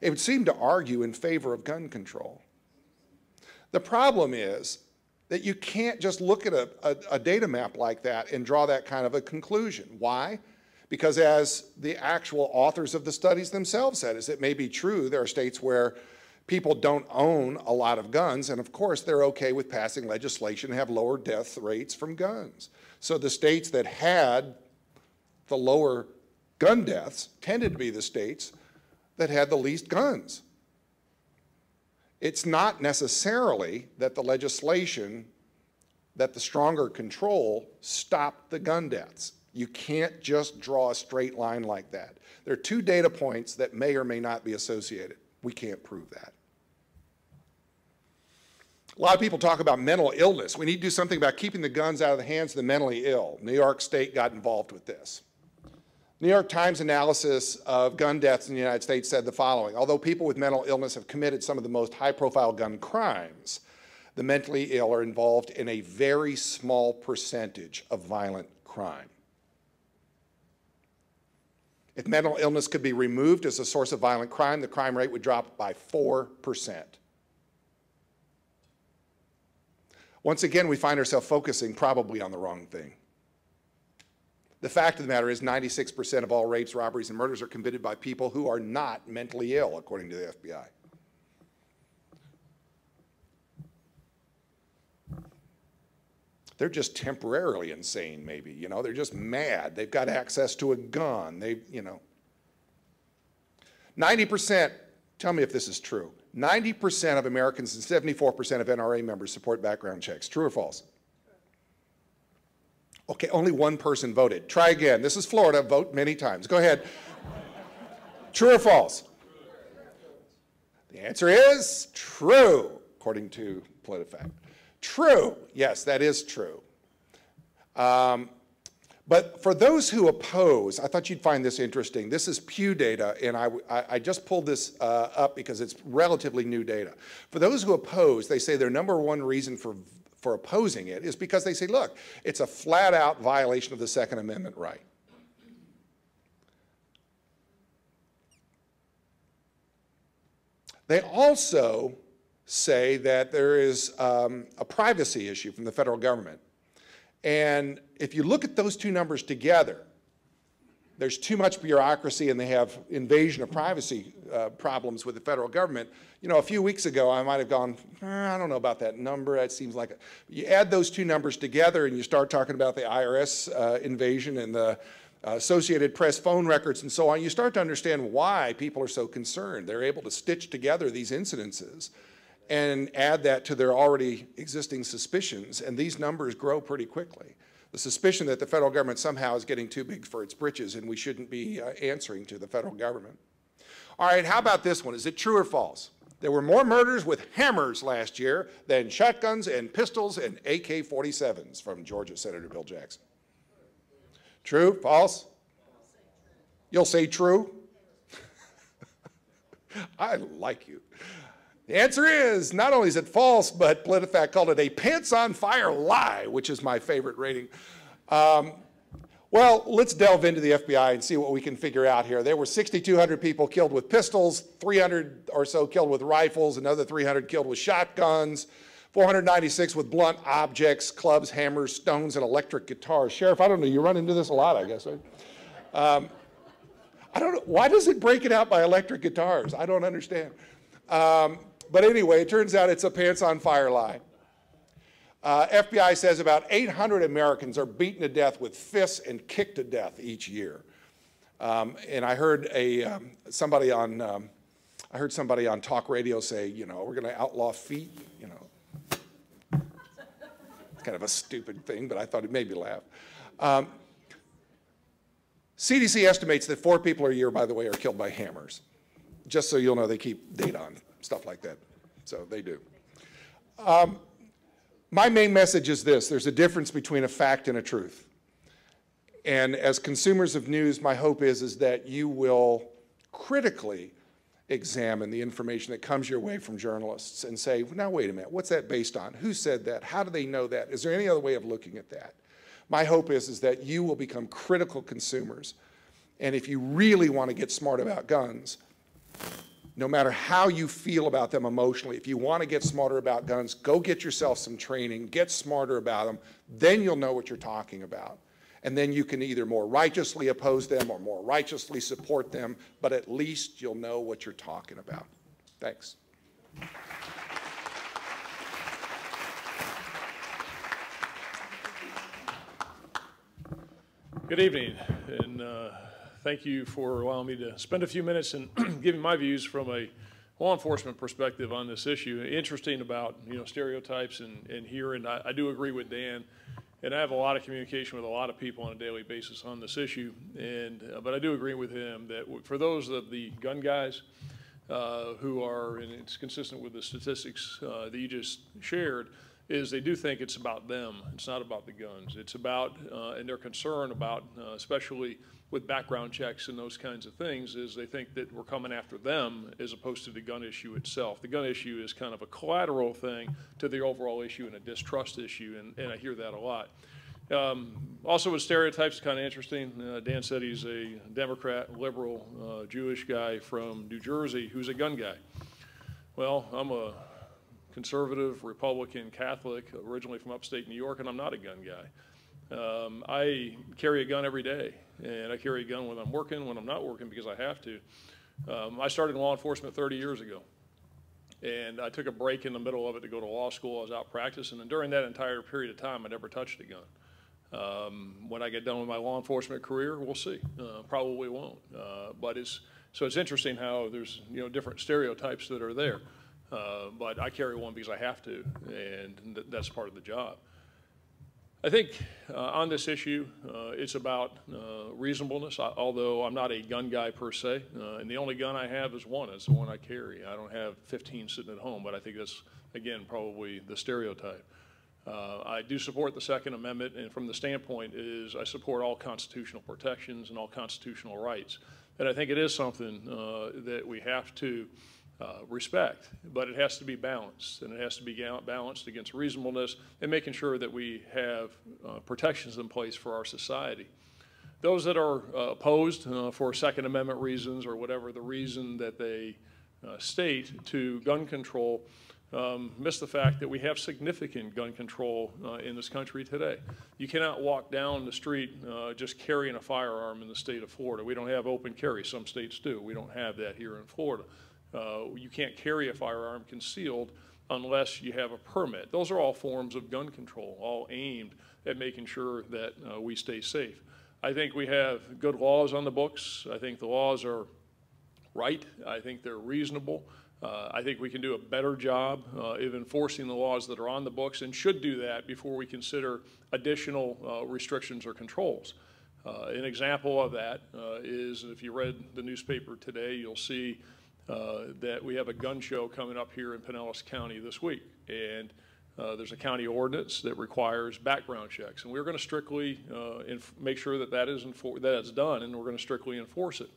It would seem to argue in favor of gun control. The problem is that you can't just look at a, a, a, data map like that and draw that kind of a conclusion. Why? Because as the actual authors of the studies themselves said, is it may be true there are states where people don't own a lot of guns, and of course they're okay with passing legislation to have lower death rates from guns. So the states that had the lower gun deaths tended to be the states that had the least guns. It's not necessarily that the legislation, that the stronger control stopped the gun deaths. You can't just draw a straight line like that. There are two data points that may or may not be associated. We can't prove that. A lot of people talk about mental illness. We need to do something about keeping the guns out of the hands of the mentally ill. New York State got involved with this. New York Times analysis of gun deaths in the United States said the following Although people with mental illness have committed some of the most high profile gun crimes, the mentally ill are involved in a very small percentage of violent crime. If mental illness could be removed as a source of violent crime, the crime rate would drop by 4%. Once again, we find ourselves focusing probably on the wrong thing. The fact of the matter is 96% of all rapes, robberies, and murders are committed by people who are not mentally ill, according to the FBI. They're just temporarily insane, maybe. You know, they're just mad. They've got access to a gun. They, you know. 90%, tell me if this is true. 90% of Americans and 74% of NRA members support background checks. True or false? Okay, only one person voted. Try again. This is Florida. Vote many times. Go ahead. True or false? The answer is true, according to PolitiFact. True. Yes, that is true. Um, but for those who oppose, I thought you'd find this interesting. This is Pew data, and I, I just pulled this uh, up because it's relatively new data. For those who oppose, they say their number one reason for, for opposing it is because they say, look, it's a flat out violation of the Second Amendment right. They also say that there is um, a privacy issue from the federal government. And if you look at those two numbers together, there's too much bureaucracy and they have invasion of privacy uh, problems with the federal government. You know, a few weeks ago, I might have gone, eh, I don't know about that number. That seems like a, you add those two numbers together and you start talking about the IRS uh, invasion and the uh, Associated Press phone records and so on. You start to understand why people are so concerned. They're able to stitch together these incidences and add that to their already existing suspicions, and these numbers grow pretty quickly. The suspicion that the federal government somehow is getting too big for its britches and we shouldn't be uh, answering to the federal government. All right, how about this one? Is it true or false? There were more murders with hammers last year than shotguns and pistols and AK 47s from Georgia Senator Bill Jackson. True? False? You'll say true? I like you. The answer is not only is it false, but PolitiFact called it a pants on fire lie, which is my favorite rating. Um, well, let's delve into the FBI and see what we can figure out here. There were 6,200 people killed with pistols, 300 or so killed with rifles, another 300 killed with shotguns, 496 with blunt objects, clubs, hammers, stones, and electric guitars. Sheriff, I don't know, you run into this a lot, I guess, right? Um, I don't know, why does it break it out by electric guitars? I don't understand. Um, but anyway, it turns out it's a pants on fire lie. Uh, FBI says about 800 Americans are beaten to death with fists and kicked to death each year. Um, and I heard a um, somebody on um, I heard somebody on talk radio say, you know, we're going to outlaw feet. You know, it's kind of a stupid thing, but I thought it made me laugh. Um, CDC estimates that four people a year, by the way, are killed by hammers. Just so you'll know, they keep data on stuff like that. So they do. Um, my main message is this there's a difference between a fact and a truth. And as consumers of news, my hope is, is that you will critically examine the information that comes your way from journalists and say, now wait a minute, what's that based on? Who said that? How do they know that? Is there any other way of looking at that? My hope is, is that you will become critical consumers. And if you really want to get smart about guns, no matter how you feel about them emotionally, if you want to get smarter about guns, go get yourself some training, get smarter about them, then you'll know what you're talking about. And then you can either more righteously oppose them or more righteously support them, but at least you'll know what you're talking about. Thanks. Good evening, and uh, thank you for allowing me to spend a few minutes and giving my views from a law enforcement perspective on this issue. Interesting about you know stereotypes and, and here, and I, I do agree with Dan, and I have a lot of communication with a lot of people on a daily basis on this issue. And uh, but I do agree with him that for those of the gun guys uh, who are, and it's consistent with the statistics uh, that you just shared is they do think it's about them. It's not about the guns. It's about, uh, and they're concerned about, uh, especially with background checks and those kinds of things is they think that we're coming after them as opposed to the gun issue itself. The gun issue is kind of a collateral thing to the overall issue and a distrust issue, and, and I hear that a lot. Um, also with stereotypes, kind of interesting. Uh, Dan said he's a Democrat, liberal, uh, Jewish guy from New Jersey who's a gun guy. Well, I'm a conservative, Republican, Catholic, originally from upstate New York, and I'm not a gun guy. Um, I carry a gun every day, and I carry a gun when I'm working, when I'm not working because I have to. Um, I started in law enforcement 30 years ago, and I took a break in the middle of it to go to law school. I was out practicing, and during that entire period of time, I never touched a gun. Um, when I get done with my law enforcement career, we'll see. Uh, probably won't, uh, but it's so it's interesting how there's you know different stereotypes that are there. Uh, but I carry one because I have to, and th that's part of the job. I think uh, on this issue, uh, it's about uh, reasonableness, I, although I'm not a gun guy per se, uh, and the only gun I have is one. It's the one I carry. I don't have 15 sitting at home, but I think that's, again, probably the stereotype. Uh, I do support the Second Amendment, and from the standpoint is I support all constitutional protections and all constitutional rights. And I think it is something that we have to uh, respect, but it has to be balanced, and it has to be balanced against reasonableness and making sure that we have uh, protections in place for our society. Those that are uh, opposed uh, for Second Amendment reasons or whatever the reason that they uh, state to gun control um, miss the fact that we have significant gun control in this country today. You cannot walk down the street just carrying a firearm in the state of Florida. We don't have open carry. Some states do. We don't have that here in Florida. Uh, you can't carry a firearm concealed unless you have a permit. Those are all forms of gun control, all aimed at making sure that uh, we stay safe. I think we have good laws on the books. I think the laws are right. I think they're reasonable. Uh, I think we can do a better job uh, of enforcing the laws that are on the books and should do that before we consider additional uh, restrictions or controls. Uh, an example of that is if you read the newspaper today, you'll see that we have a gun show coming up here in Pinellas County this week. And uh, there's a county ordinance that requires background checks. And we're going to strictly uh, make sure that that is that it's done, and we're going to strictly enforce it.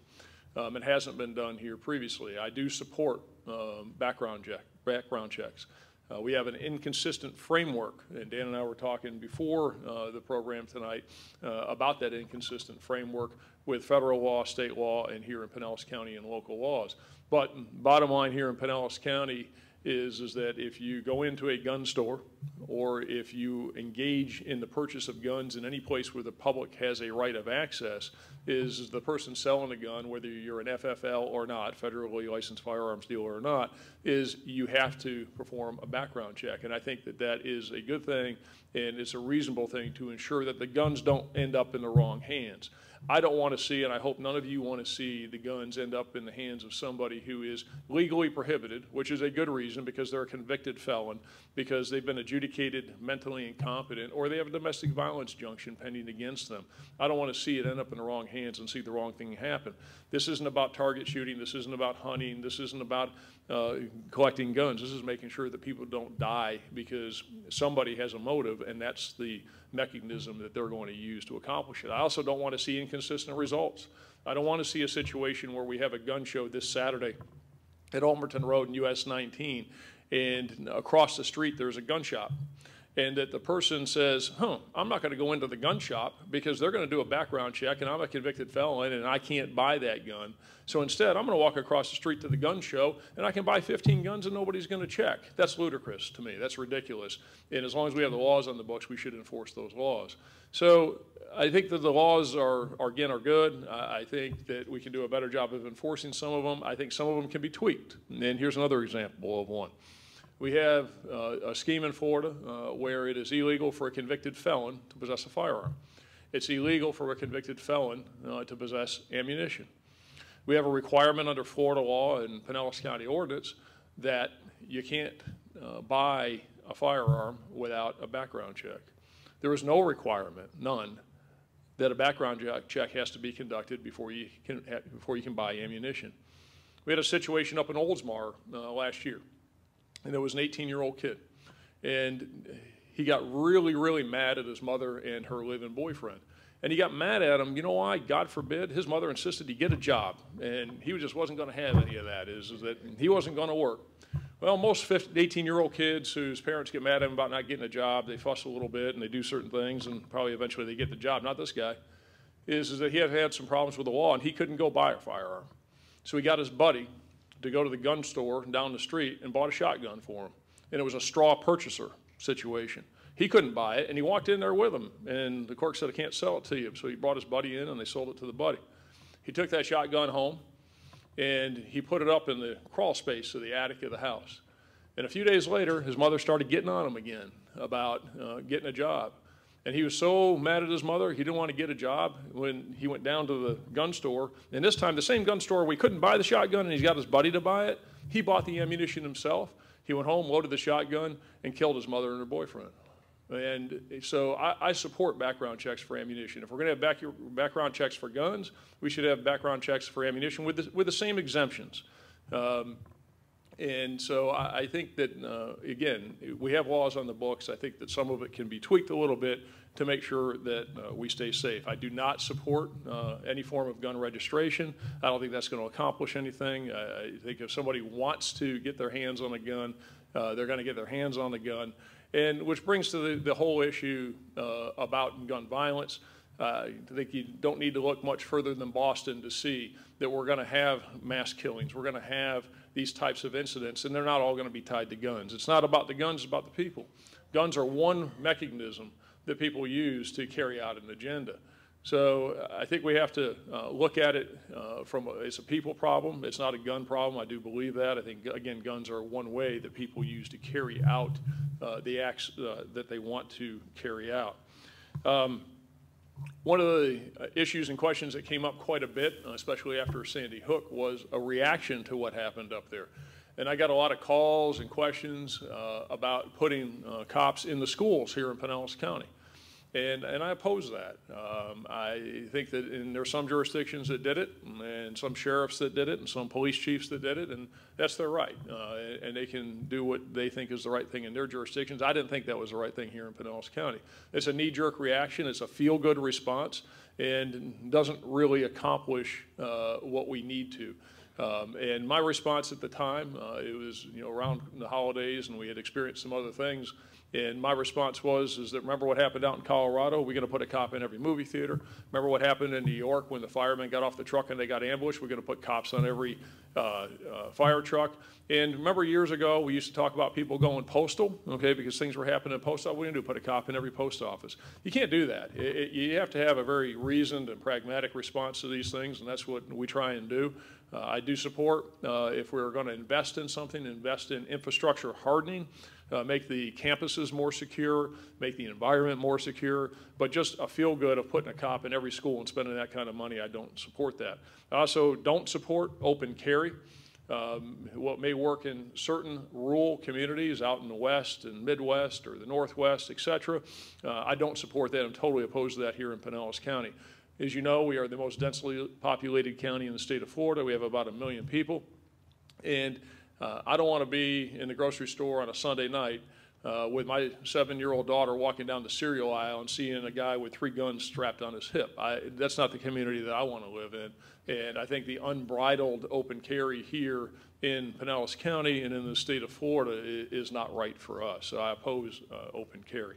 Um, it hasn't been done here previously. I do support um, background, check, background checks. Uh, we have an inconsistent framework, and Dan and I were talking before uh, the program tonight uh, about that inconsistent framework with federal law, state law, and here in Pinellas County and local laws. But bottom line here in Pinellas County is, is that if you go into a gun store or if you engage in the purchase of guns in any place where the public has a right of access, is the person selling a gun, whether you're an FFL or not, federally licensed firearms dealer or not, is you have to perform a background check. And I think that that is a good thing and it's a reasonable thing to ensure that the guns don't end up in the wrong hands. I don't want to see, and I hope none of you want to see the guns end up in the hands of somebody who is legally prohibited, which is a good reason because they're a convicted felon, because they've been adjudicated mentally incompetent, or they have a domestic violence junction pending against them. I don't want to see it end up in the wrong hands and see the wrong thing happen. This isn't about target shooting. This isn't about hunting. This isn't about uh, collecting guns. This is making sure that people don't die because somebody has a motive, and that's the mechanism that they're going to use to accomplish it. I also don't want to see inconsistent results. I don't want to see a situation where we have a gun show this Saturday at Ulmerton Road and US 19, and across the street there's a gun shop and that the person says, huh, I'm not going to go into the gun shop because they're going to do a background check and I'm a convicted felon and I can't buy that gun. So instead, I'm going to walk across the street to the gun show and I can buy 15 guns and nobody's going to check. That's ludicrous to me. That's ridiculous. And as long as we have the laws on the books, we should enforce those laws. So I think that the laws are, are again, are good. I think that we can do a better job of enforcing some of them. I think some of them can be tweaked. And here's another example of one. We have uh, a scheme in Florida uh, where it is illegal for a convicted felon to possess a firearm. It's illegal for a convicted felon uh, to possess ammunition. We have a requirement under Florida law and Pinellas County ordinance that you can't uh, buy a firearm without a background check. There is no requirement, none, that a background check has to be conducted before you can, before you can buy ammunition. We had a situation up in Oldsmar uh, last year and there was an 18 year old kid. And he got really, really mad at his mother and her living boyfriend. And he got mad at him. You know why? God forbid. His mother insisted he get a job, and he just wasn't going to have any of that. Is, is that he wasn't going to work. Well, most 18 year old kids whose parents get mad at them about not getting a job, they fuss a little bit and they do certain things, and probably eventually they get the job. Not this guy. Is, is that he had had some problems with the law, and he couldn't go buy a firearm. So he got his buddy to go to the gun store down the street and bought a shotgun for him. And it was a straw purchaser situation. He couldn't buy it, and he walked in there with him. And the clerk said, I can't sell it to you. So he brought his buddy in, and they sold it to the buddy. He took that shotgun home, and he put it up in the crawl space of the attic of the house. And a few days later, his mother started getting on him again about uh, getting a job. And he was so mad at his mother, he didn't want to get a job when he went down to the gun store. And this time, the same gun store, we couldn't buy the shotgun, and he's got his buddy to buy it. He bought the ammunition himself. He went home, loaded the shotgun, and killed his mother and her boyfriend. And so I, I support background checks for ammunition. If we're going to have back, background checks for guns, we should have background checks for ammunition with the, with the same exemptions. Um, and so I, I think that, uh, again, we have laws on the books. I think that some of it can be tweaked a little bit to make sure that uh, we stay safe. I do not support uh, any form of gun registration. I don't think that's going to accomplish anything. I, I, think if somebody wants to get their hands on a gun, uh, they're going to get their hands on the gun. And which brings to the, the whole issue uh, about gun violence. Uh, I think you don't need to look much further than Boston to see that we're going to have mass killings. We're going to have these types of incidents, and they're not all going to be tied to guns. It's not about the guns, it's about the people. Guns are one mechanism that people use to carry out an agenda. So I think we have to uh, look at it uh, from a, it's a people problem. It's not a gun problem. I do believe that. I think again, guns are one way that people use to carry out uh, the acts uh, that they want to carry out. Um, one of the uh, issues and questions that came up quite a bit, uh, especially after Sandy Hook, was a reaction to what happened up there. And I got a lot of calls and questions uh, about putting uh, cops in the schools here in Pinellas County. And, and I oppose that. Um, I think that there are some jurisdictions that did it, and some sheriffs that did it, and some police chiefs that did it, and that's their right. Uh, and they can do what they think is the right thing in their jurisdictions. I didn't think that was the right thing here in Pinellas County. It's a knee-jerk reaction. It's a feel-good response, and doesn't really accomplish uh, what we need to. Um, and my response at the time, uh, it was you know around the holidays, and we had experienced some other things. And my response was, is that remember what happened out in Colorado? We're going to put a cop in every movie theater. Remember what happened in New York when the firemen got off the truck and they got ambushed? We're going to put cops on every uh, uh, fire truck. And remember years ago, we used to talk about people going postal, okay, because things were happening in post office. We didn't do put a cop in every post office. You can't do that. It, it, you have to have a very reasoned and pragmatic response to these things, and that's what we try and do. Uh, I do support uh, if we're going to invest in something, invest in infrastructure hardening. Uh, make the campuses more secure, make the environment more secure, but just a feel good of putting a cop in every school and spending that kind of money, I don't support that. I also don't support open carry. Um, what may work in certain rural communities out in the west and midwest or the northwest, et cetera, uh, I don't support that. I'm totally opposed to that here in Pinellas County. As you know, we are the most densely populated county in the state of Florida. We have about a million people. And uh, I don't want to be in the grocery store on a Sunday night uh, with my seven-year-old daughter walking down the cereal aisle and seeing a guy with three guns strapped on his hip. I, that's not the community that I want to live in. And I think the unbridled open carry here in Pinellas County and in the state of Florida is, not right for us. So I oppose uh, open carry.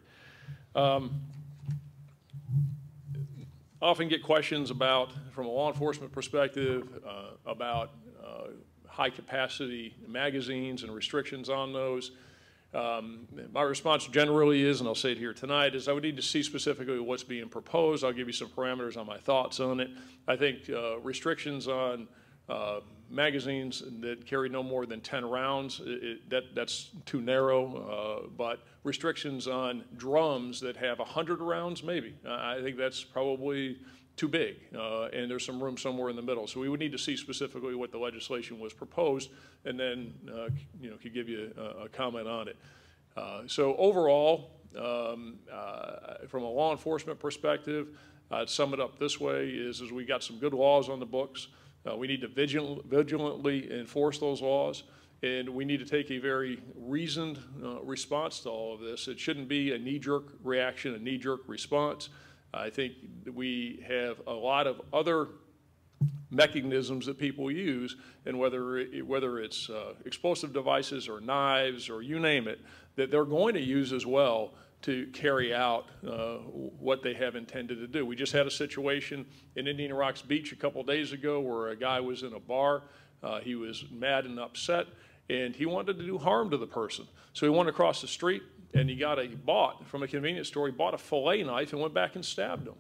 Um, often get questions about, from a law enforcement perspective, uh, about uh, high capacity magazines and restrictions on those. Um, my response generally is, and I'll say it here tonight, is I would need to see specifically what's being proposed. I'll give you some parameters on my thoughts on it. I think uh, restrictions on uh, magazines that carry no more than 10 rounds, it, that, that's too narrow. Uh, but restrictions on drums that have 100 rounds, maybe. I think that's probably too big, uh, and there's some room somewhere in the middle. So we would need to see specifically what the legislation was proposed, and then uh, you know could give you a, a comment on it. Uh, so overall, um, uh, from a law enforcement perspective, I'd sum it up this way: is, is we got some good laws on the books. Uh, we need to vigil vigilantly enforce those laws. And we need to take a very reasoned uh, response to all of this. It shouldn't be a knee-jerk reaction, a knee-jerk response. I think we have a lot of other mechanisms that people use, and whether it, whether it's uh, explosive devices or knives or you name it, that they're going to use as well to carry out uh, what they have intended to do. We just had a situation in Indian Rocks Beach a couple days ago where a guy was in a bar. Uh, he was mad and upset, and he wanted to do harm to the person. So he went across the street, and he got a bought from a convenience store. He bought a fillet knife and went back and stabbed him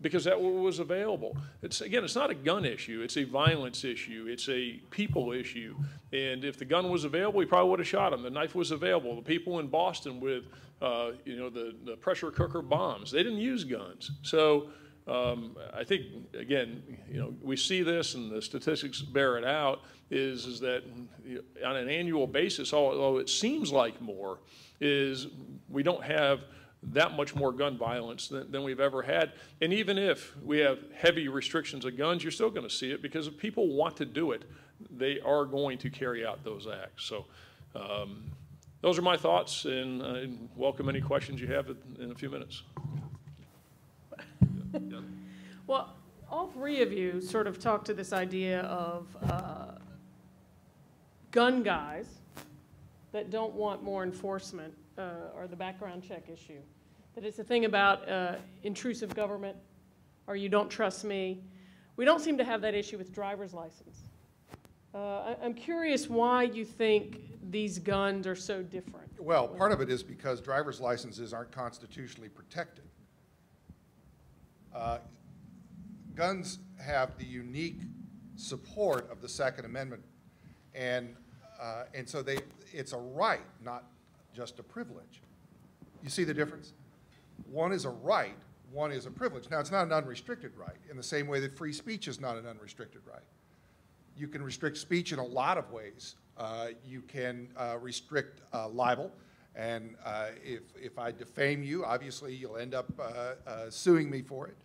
because that was available. It's again, it's not a gun issue. It's a violence issue. It's a people issue. And if the gun was available, he probably would have shot him. The knife was available. The people in Boston with, uh, you know, the, the pressure cooker bombs, they didn't use guns. So um, I think again, you know, we see this, and the statistics bear it out. Is is that on an annual basis, although it seems like more, is we don't have that much more gun violence than, than, we've ever had. And even if we have heavy restrictions of guns, you're still going to see it because if people want to do it, they are going to carry out those acts. So um, those are my thoughts, and I welcome any questions you have in a few minutes. Well, all three of you sort of talked to this idea of uh, gun guys that don't want more enforcement uh, or the background check issue. That it's a thing about uh, intrusive government or you don't trust me. We don't seem to have that issue with driver's license. Uh, I, I'm curious why you think these guns are so different. Well, part of it is because driver's licenses aren't constitutionally protected. Uh, guns have the unique support of the Second Amendment, and uh, and so they it's a right, not just a privilege. You see the difference? One is a right, one is a privilege. Now, it's not an unrestricted right in the same way that free speech is not an unrestricted right. You can restrict speech in a lot of ways. Uh, you can uh, restrict uh, libel, and uh, if, if I defame you, obviously you'll end up uh, uh, suing me for it.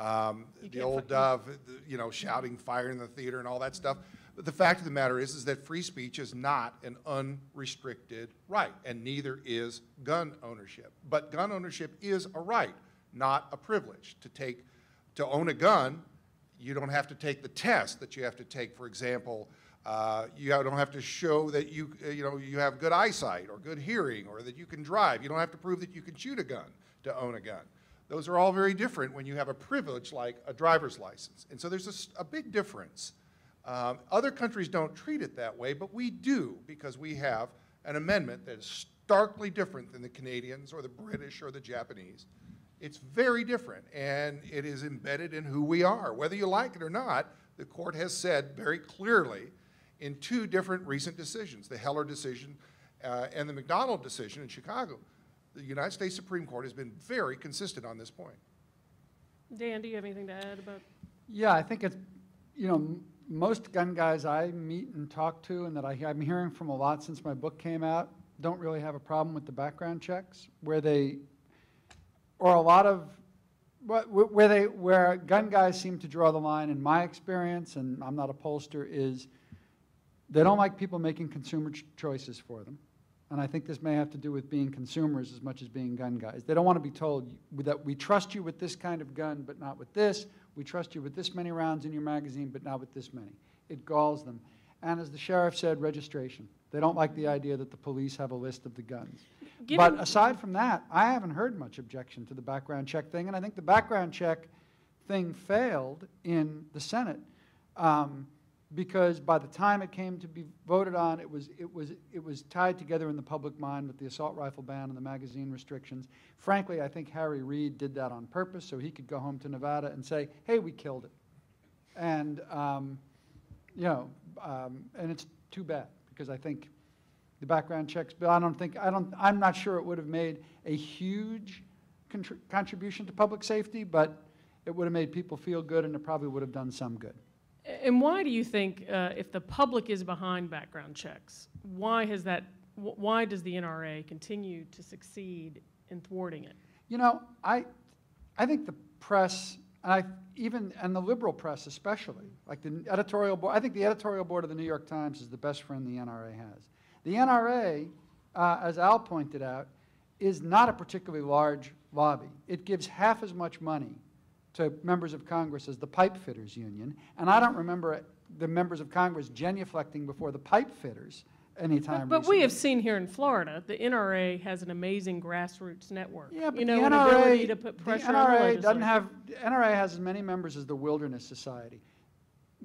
Um, the old, dove, you know, shouting fire in the theater and all that stuff. But the fact of the matter is, is that free speech is not an unrestricted right, and neither is gun ownership. But gun ownership is a right, not a privilege. To take, to own a gun, you don't have to take the test that you have to take. For example, uh, you don't have to show that you, uh, you know, you have good eyesight or good hearing or that you can drive. You don't have to prove that you can shoot a gun to own a gun. Those are all very different when you have a privilege like a driver's license. And so there's a, a big difference um, other countries don't treat it that way, but we do because we have an amendment that is starkly different than the Canadians or the British or the Japanese. It's very different, and it is embedded in who we are. Whether you like it or not, the court has said very clearly in two different recent decisions, the Heller decision Uh, and the McDonald decision in Chicago, the United States Supreme Court has been very consistent on this point. Dan, do you have anything to add about? Yeah, I think it's, you know, m- most gun guys I meet and talk to and that I, I'm hearing from a lot since my book came out, don't really have a problem with the background checks, where they, or a lot of, wh- wh- where they, where gun guys seem to draw the line, in my experience, and I'm not a pollster, is they don't like people making consumer ch- choices for them. And I think this may have to do with being consumers as much as being gun guys. They don't want to be told that we trust you with this kind of gun, but not with this. We trust you with this many rounds in your magazine, but not with this many. It galls them. And as the sheriff said, registration. They don't like the idea that the police have a list of the guns. But aside from that, I haven't heard much objection to the background check thing, and I think the background check thing failed in the Senate um, because by the time it came to be voted on, it was, it, was, it was tied together in the public mind with the assault rifle ban and the magazine restrictions. Frankly, I think Harry Reid did that on purpose so he could go home to Nevada and say, hey, we killed it. And, um, you know, um, and it's too bad because I think the background checks, but I don't think, I don't, I'm not sure it would have made a huge contr- contribution to public safety, but it would have made people feel good and it probably would have done some good. And why do you think, uh, if the public is behind background checks, why has that, why does the NRA continue to succeed in thwarting it? You know, I, I think the press, and I, even, and the liberal press especially, like the editorial board, I think the editorial board of the New York Times is the best friend the NRA has. The NRA, uh, as Al pointed out, is not a particularly large lobby. It gives half as much money to members of Congress as the pipe fitters union, and I don't remember the members of Congress genuflecting before the pipe fitters anytime But we have seen here in Florida, the NRA has an amazing grassroots network. Yeah, but You the know, ability NRA, to put the pressure on the NRA doesn't legislature. have, NRA has as many members as the Wilderness Society.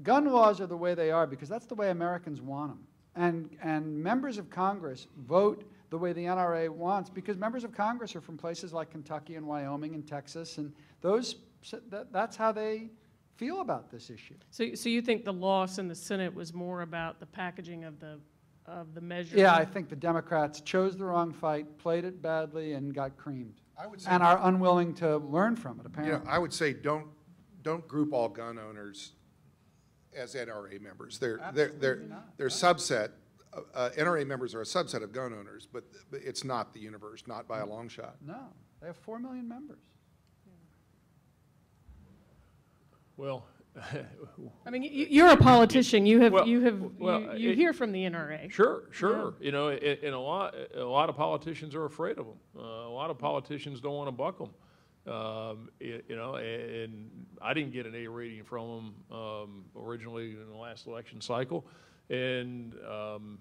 Gun laws are the way they are because that's the way Americans want them. And, and members of Congress vote the way the NRA wants because members of Congress are from places like Kentucky and Wyoming and Texas, and those, that, that's how they feel about this issue. So, so you think the loss in the Senate was more about the packaging of the, of the measure? Yeah, I think the Democrats chose the wrong fight, played it badly, and got creamed. I would say, And are unwilling to learn from it, you apparently. know, I would say don't, don't group all gun owners as NRA members. They're, they're, they're, not. they're subset, uh, uh, NRA members are a subset of gun owners, but, but it's not the universe, not by a long shot. No, they have 4 million members. Well, I mean, you, you're a politician, you have, Well, you have, well, you, you it- hear from the NRA. Sure, sure. You know, and a lot, a lot of politicians are afraid of them. Uh, a lot of politicians don't want to buck them. Um, y- you know, and I didn't get an A rating from them um, originally in the last election cycle, and um,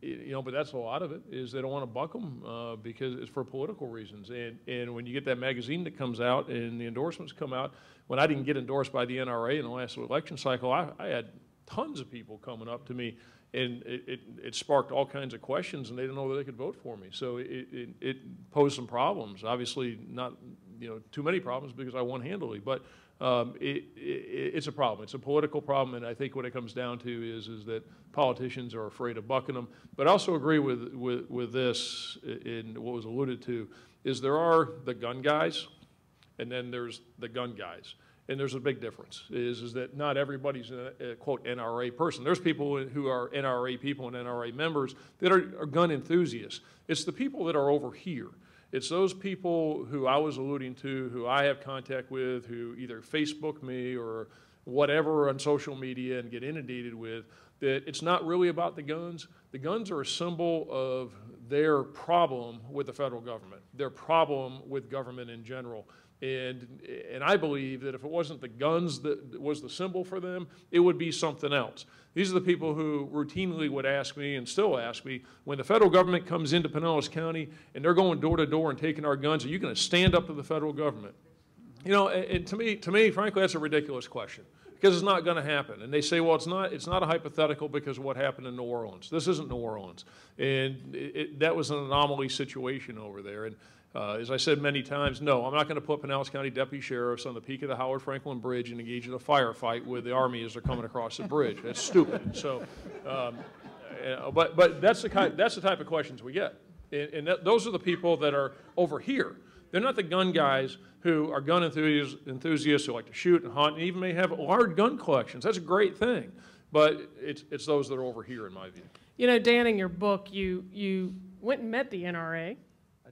you know, but that's a lot of it is they don't want to buck them uh, because it's for political reasons. And and when you get that magazine that comes out and the endorsements come out, when I didn't get endorsed by the NRA in the last election cycle, I, I had tons of people coming up to me and it, it, it sparked all kinds of questions and they didn't know that they could vote for me. So it, it, it posed some problems. Obviously not, you know, too many problems because I won handily, but um, it, it, it's a problem. It's a political problem and I think what it comes down to is, is that politicians are afraid of bucking them. But I also agree with, with, with this in what was alluded to, is there are the gun guys and then there's the gun guys. And there's a big difference, is, is that not everybody's a, a quote NRA person. There's people who are NRA people and NRA members that are, are gun enthusiasts. It's the people that are over here. It's those people who I was alluding to, who I have contact with, who either Facebook me or whatever on social media and get inundated with, that it's not really about the guns. The guns are a symbol of their problem with the federal government, their problem with government in general. And, and I believe that if it wasn't the guns that was the symbol for them, it would be something else. These are the people who routinely would ask me and still ask me, when the federal government comes into Pinellas County and they're going door to door and taking our guns, are you going to stand up to the federal government? You know, and, and to me, to me, frankly, that's a ridiculous question because it's not going to happen. And they say, well, it's not, it's not a hypothetical because of what happened in New Orleans. This isn't New Orleans, and it, it, that was an anomaly situation over there. And uh, as I said many times, no, I'm not going to put Pinellas County deputy sheriffs on the peak of the Howard Franklin Bridge and engage in a firefight with the army as they're coming across the bridge. That's stupid. So. Um, uh, but, but that's the kind, that's the type of questions we get. And, and that, those are the people that are over here. They're not the gun guys who are gun enthusiasts, enthusiasts who like to shoot and hunt and even may have large gun collections. That's a great thing. But it's, it's those that are over here, in my view. You know, Dan, in your book, you, you went and met the NRA,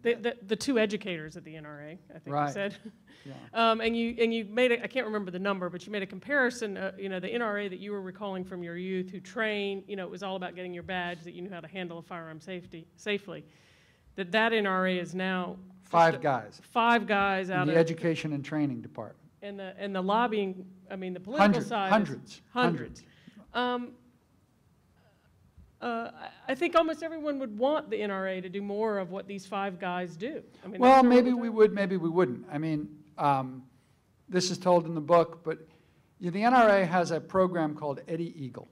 the, the, the two educators at the NRA, I think you said. Yeah. Um, and you, and you made a, I can't remember the number, but you made a comparison, uh, you know, the NRA that you were recalling from your youth who trained, you know, it was all about getting your badge, that you knew how to handle a firearm safety, safely. That that NRA is now. Five guys Five guys in out the of, education and training department. and the, and the lobbying, I mean, the political Hundreds, side. is- hundreds, Hundreds. Um, uh, I- think almost everyone would want the NRA to do more of what these five guys do. I mean, Well, maybe we would, maybe we wouldn't. I mean, um, this is told in the book, but you the NRA has a program called Eddie Eagle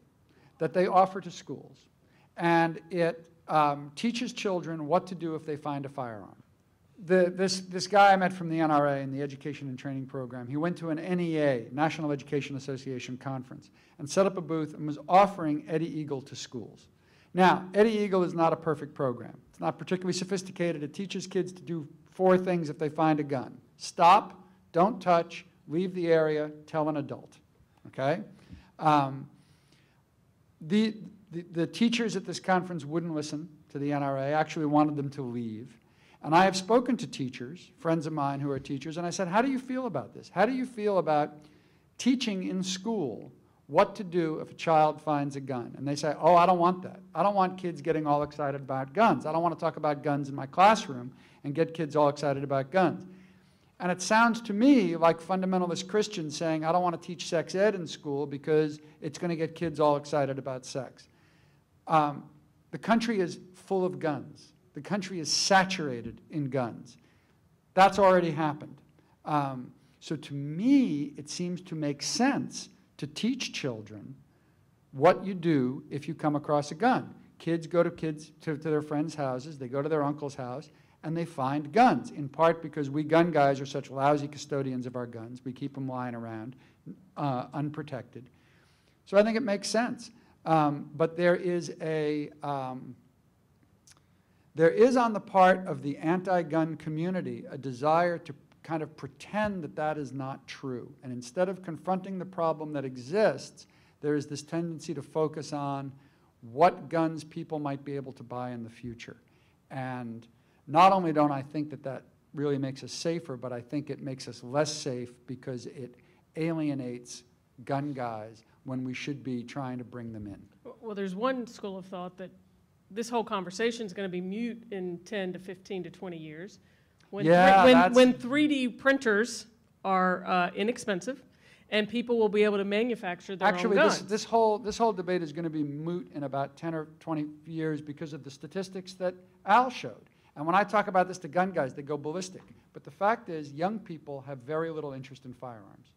that they offer to schools. And it um, teaches children what to do if they find a firearm. The, this, this guy I met from the NRA in the Education and Training Program, he went to an NEA, National Education Association conference, and set up a booth and was offering Eddie Eagle to schools. Now, Eddie Eagle is not a perfect program. It's not particularly sophisticated. It teaches kids to do four things if they find a gun. Stop, don't touch, leave the area, tell an adult, okay? Um, the, the, the teachers at this conference wouldn't listen to the NRA, actually wanted them to leave. And I have spoken to teachers, friends of mine who are teachers, and I said, how do you feel about this? How do you feel about teaching in school what to do if a child finds a gun? And they say, oh, I don't want that. I don't want kids getting all excited about guns. I don't want to talk about guns in my classroom and get kids all excited about guns. And it sounds to me like fundamentalist Christians saying, I don't want to teach sex ed in school because it's going to get kids all excited about sex. Um, the country is full of guns. The country is saturated in guns. That's already happened. Um, so to me, it seems to make sense to teach children what you do if you come across a gun. Kids go to kids to, to their friends' houses, they go to their uncle's house, and they find guns, in part because we gun guys are such lousy custodians of our guns. We keep them lying around uh, unprotected. So I think it makes sense. Um, but there is a, um, there is on the part of the anti-gun community a desire to kind of pretend that that is not true. And instead of confronting the problem that exists, there is this tendency to focus on what guns people might be able to buy in the future. And not only don't I think that that really makes us safer, but I think it makes us less safe because it alienates gun guys when we should be trying to bring them in. Well, there's one school of thought that this whole conversation is going to be mute in 10 to 15 to 20 years. When, Yeah, when, when 3D printers are uh, inexpensive and people will be able to manufacture their Actually, own this, guns. this whole, this whole debate is going to be moot in about 10 or 20 years because of the statistics that Al showed. And when I talk about this to gun guys, they go ballistic. But the fact is, young people have very little interest in firearms.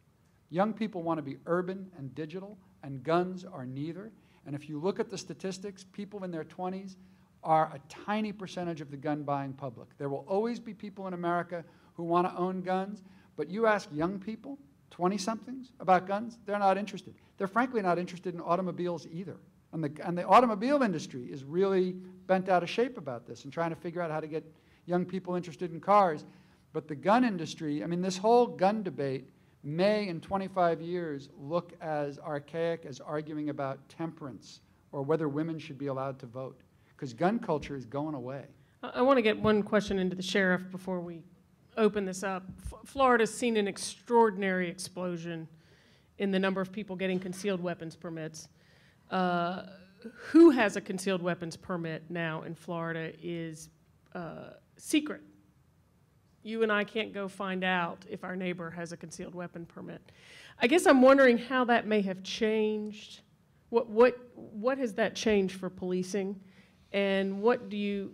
Young people want to be urban and digital, and guns are neither. And if you look at the statistics, people in their 20s are a tiny percentage of the gun buying public. There will always be people in America who want to own guns, but you ask young people, 20 somethings, about guns, they're not interested. They're frankly not interested in automobiles either. And the, and the automobile industry is really bent out of shape about this and trying to figure out how to get young people interested in cars. But the gun industry, I mean, this whole gun debate may in 25 years look as archaic as arguing about temperance or whether women should be allowed to vote because gun culture is going away. I, want to get one question into the sheriff before we open this up. F- Florida's seen an extraordinary explosion in the number of people getting concealed weapons permits. Uh, who has a concealed weapons permit now in Florida is uh, secret. You and I can't go find out if our neighbor has a concealed weapon permit. I guess I'm wondering how that may have changed. What, what, what has that changed for policing? And what do you,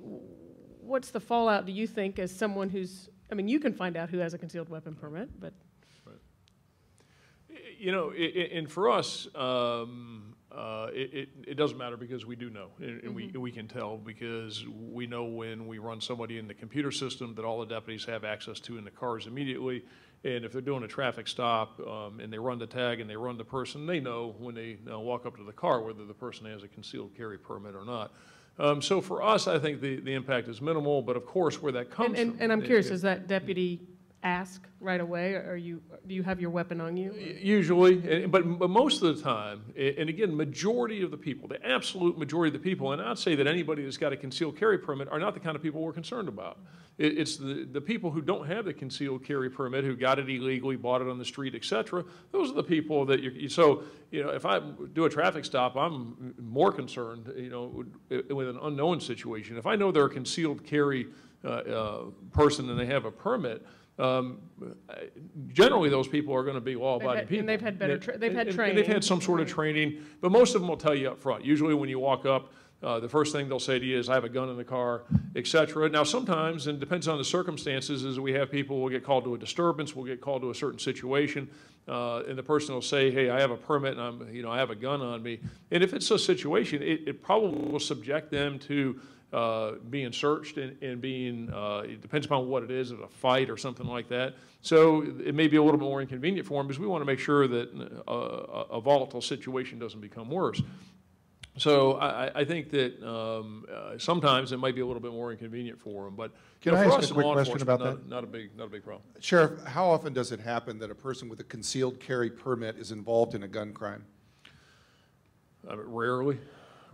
what's the fallout, do you think, as someone who's, I mean, you can find out who has a concealed weapon permit, but You know, i- i- and for us, um, uh, it, it, it doesn't matter because we do know, and, and we, we can tell because we know when we run somebody in the computer system that all the deputies have access to in the cars immediately. And if they're doing a traffic stop, um, and they run the tag and they run the person, they know when they, uh, walk up to the car whether the person has a concealed carry permit or not. Um, so for us, I think the, the impact is minimal, but of course, where that comes And, from. and, and I'm it- curious, it- does that deputy ask right away, are you, do you have your weapon on you? Usually, but, but most of the time, and again, majority of the people, the absolute majority of the people, and I'd say that anybody that's got a concealed carry permit are not the kind of people we're concerned about. It's the, the people who don't have the concealed carry permit, who got it illegally, bought it on the street, et cetera, those are the people that you're, so, you know, if I do a traffic stop, I'm more concerned, you know, with with an unknown situation. If I know they're a concealed carry, uh, uh, person and they have a permit, um, generally, those people are gonna be law-abiding people. and they've had better tra- they've had And- and They've had some sort of training, but most of them will tell you up front. Usually when you walk up, uh, the first thing they'll say to you is, I have a gun in the car, et cetera. Now, sometimes, and depends on the circumstances, is we have people will get called to a disturbance, will get called to a certain situation, uh, and the person will say, hey, I have a permit and I'm, you know, I have a gun on me. And if it's a situation, it, it probably will subject them to, uh, being searched and, and being, uh, it depends upon what it is, if a fight or something like that. So it may be a little bit more inconvenient for them because we want to make sure that uh, a a volatile situation doesn't become worse. So I, I- think that um, uh, sometimes it might be a little bit more inconvenient for them, but you Can know, I for ask us a in quick law question about not- Not a big, not a big problem. Sheriff, how often does it happen that a person with a concealed carry permit is involved in a gun crime? I mean, rarely,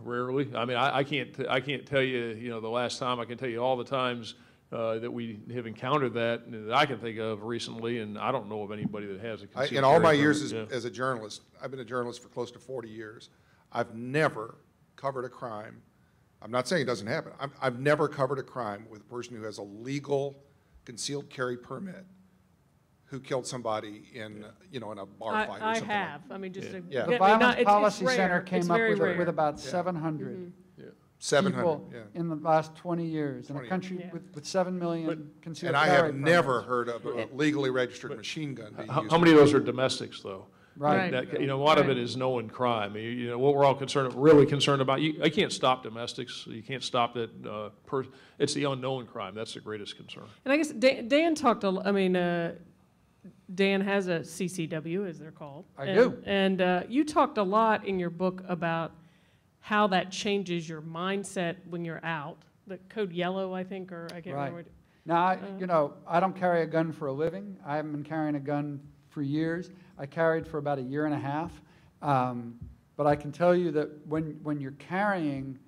rarely. I mean, I, I can't, I can't tell you, you know, the last time, I can tell you all the times uh, that we have encountered that, that I can think of recently, and I don't know of anybody that has a I- In all my years as, yeah. as a journalist, I've been a journalist for close to 40 years, I've never covered a crime. I'm not saying it doesn't happen. I've, I've never covered a crime with a person who has a legal concealed carry permit who killed somebody in, you know, in a bar I, fight or I something like have, I mean, just to. Yeah. The mean, Violence not- it's- it's Policy rare. Center It's came up very with, rare. with about 700 Mm-hmm. 700, people yeah. in the last 20 years, in a 20. country Yeah. with, with 7 million concealed And carry I have never heard of a legally registered machine gun being How, used. how many of those are domestics, though? Right. That, you know, a lot of it Right. is known crime. You, you know, what we're all concerned, really concerned about, you, I can't stop domestics. You can't stop that, uh, per, it's the unknown crime. That's the greatest concern. And I guess Dan, Dan talked, a l- I mean, uh, Dan has a CCW, as they're called. I And- do. And uh, you talked a lot in your book about how that changes your mindset when you're out. The code yellow, I think, or I can't Right. remember. Now, I- Uh. you know, I don't carry a gun for a living. I haven't been carrying a gun for years. I carried for about a year and a half. Um, But I can tell you that when, when you're carrying,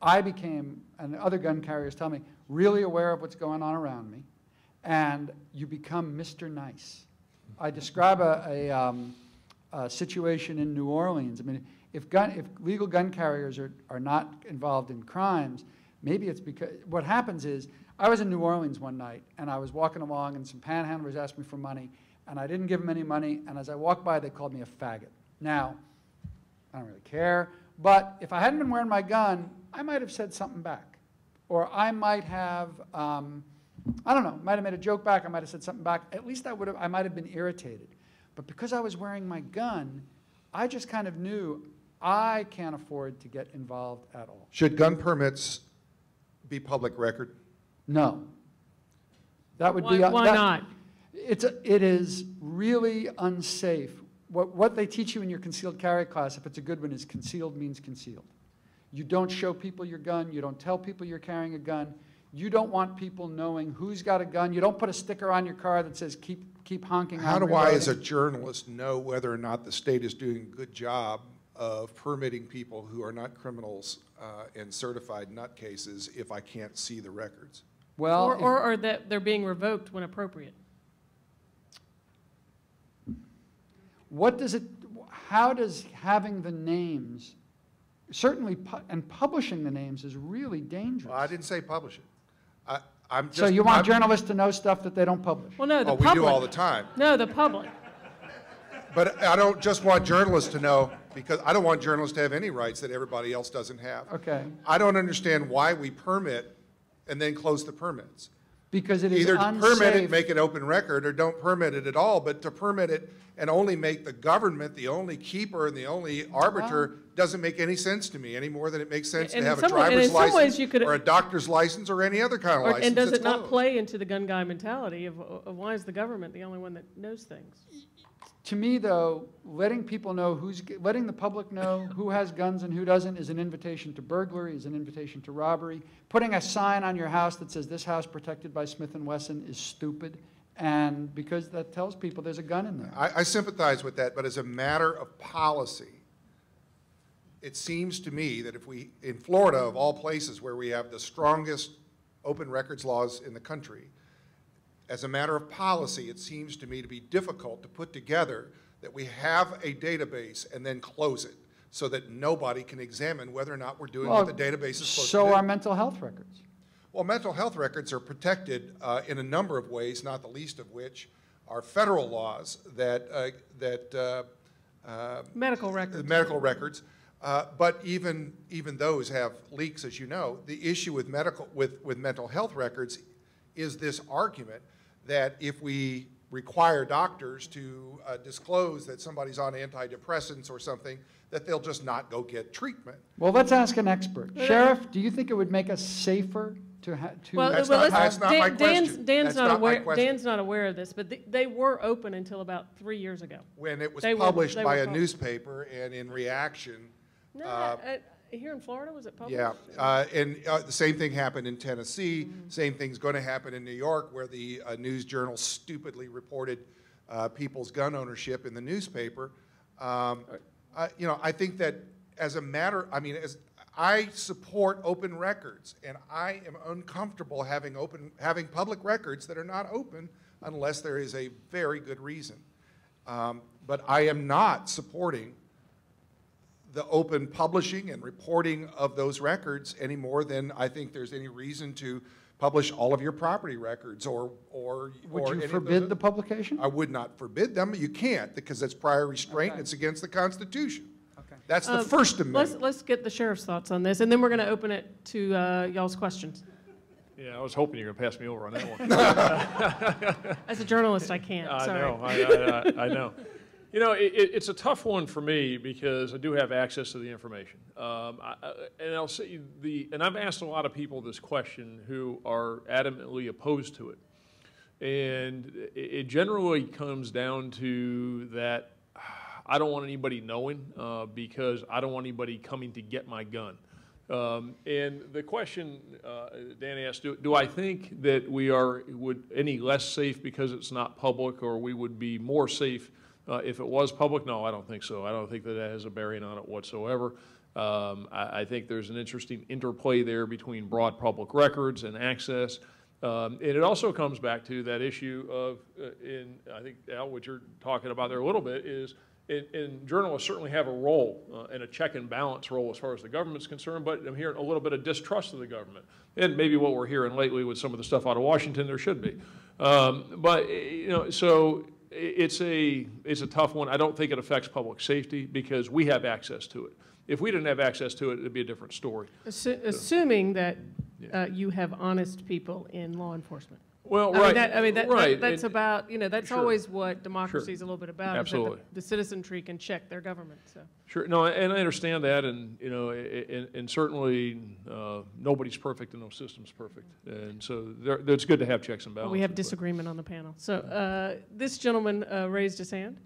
I became, and other gun carriers tell me, really aware of what's going on around me. And you become Mr. Nice. I describe a, a, um, a situation in New Orleans. I mean, if gun, if legal gun carriers are, are not involved in crimes, maybe it's because, what happens is, I was in New Orleans one night, and I was walking along, and some panhandlers asked me for money, and I didn't give them any money, and as I walked by, they called me a faggot. Now, I don't really care, but if I hadn't been wearing my gun, I might have said something back. Or I might have, um, I don't know, might have made a joke back, I might have said something back. At least I would have, I might have been irritated. But because I was wearing my gun, I just kind of knew I can't afford to get involved at all. Should gun permits be public record? No. That would Why, be. uh, why that- not? It's, a- it is really unsafe. What, what they teach you in your concealed carry class, if it's a good one, is concealed means concealed. You don't show people your gun, you don't tell people you're carrying a gun, you don't want people knowing who's got a gun, you don't put a sticker on your car that says, keep, keep honking. How I'm do I, as a journalist, know whether or not the state is doing a good job of permitting people who are not criminals uh, and certified nutcases if I can't see the records? Well, Or, if- or, or that they're being revoked when appropriate. What does it, how does having the names, certainly, pu- and publishing the names is really dangerous. Well, I didn't say publish it. I, I'm just. So you want I'm- journalists to know stuff that they don't publish? Well, no, the Oh, public. we do all the time. No, the public. But I don't just want journalists to know, because I don't want journalists to have any rights that everybody else doesn't have. Okay. I don't understand why we permit and then close the permits. Because it is Either to permit it, unsafe. make it open record, or don't permit it at all, but to permit it and only make the government the only keeper and the only arbiter uh-huh. doesn't make any sense to me, any more than it makes sense to And in have a some way- and in driver's some ways license you could- or a doctor's license or any other kind of Or- license And does it not closed. play into the gun guy mentality of, of why is the government the only one that knows things? To me, though, letting people know who's, letting the public know who has guns and who doesn't is an invitation to burglary, is an invitation to robbery. Putting a sign on your house that says, this house protected by Smith and Wesson is stupid, and because that tells people there's a gun in there. I, I sympathize with that, but as a matter of policy, it seems to me that if we, in Florida of all places where we have the strongest open records laws in the country, as a matter of policy, it seems to me to be difficult to put together that we have a database and then close it so that nobody can examine whether or not we're doing what the database is supposed to do. So are mental health records. Well, mental health records are protected uh, in a number of ways, not the least of which are federal laws that, uh, that uh, uh, Medical records. medical records. Uh, But even, even those have leaks, as you know. The issue with medical, with, with mental health records is this argument that if we require doctors to uh, disclose that somebody's on antidepressants or something, that they'll just not go get treatment. Well, let's ask an expert. Sheriff, do you think it would make us safer to ha, to? Well, That's well, not- that's not Dan- Dan's, question. Dan's That's not not my aware, question. Dan's not aware of this, but they, they were open until about three years ago. when it was They published they by a pub- newspaper and in reaction, No, Uh, uh, here in Florida, was it published? yeah, uh, and uh, the same thing happened in Tennessee, same thing's going to happen in New York, where the uh, news journal stupidly reported uh, people's gun ownership in the newspaper. Um, I- You know, I think that as a matter, I mean, as, I support open records, and I am uncomfortable having open, having public records that are not open unless there is a very good reason. Um, But I am not supporting the open publishing and reporting of those records any more than I think there's any reason to publish all of your property records or, or. or Would any you forbid the publication? I would not forbid them. You can't because it's prior restraint. Okay. It's against the Constitution. Okay. That's the Um, First Let's, Amendment. let's get the sheriff's thoughts on this, and then we're going to open it to uh, y'all's questions. Yeah, I was hoping you were going to pass me over on that one. As a journalist, I can't, I sorry. know, I, I, I- I know. You know, it, it- it's a tough one for me because I do have access to the information. Um, I- And I'll say the, and I've asked a lot of people this question who are adamantly opposed to it. And it, generally comes down to that I don't want anybody knowing uh, because I don't want anybody coming to get my gun. Um, and the question uh, asked, do, do I think that we are would any less safe because it's not public, or we would be more safe uh, if it was public? No, I don't think so. I don't think that that has a bearing on it whatsoever. Um, I, I think there's an interesting interplay there between broad public records and access. Um, and it also comes back to that issue of, uh, in I think Al, what you're talking about there a little bit is and journalists certainly have a role uh, and a check and balance role as far as the government's concerned, but I'm hearing a little bit of distrust of the government. And maybe what we're hearing lately with some of the stuff out of Washington, there should be. Um, but, eh, you know, so it's a, it's a tough one. I don't think it affects public safety because we have access to it. If we didn't have access to it, it'd be a different story. Assu- Assuming that uh, you have honest people in law enforcement. Well, I mean, right, that, I mean, that, right. that, that's and- about, you know, that's Sure. always what democracy is a little bit about. is that the- Absolutely. The citizenry can check their government, so. Sure, no, and I understand that, and, you know, and, and certainly, uh, nobody's perfect and no system's perfect. And so there, it's good to have checks and But balances. we have but- disagreement on the panel. So uh, this gentleman uh, raised his hand.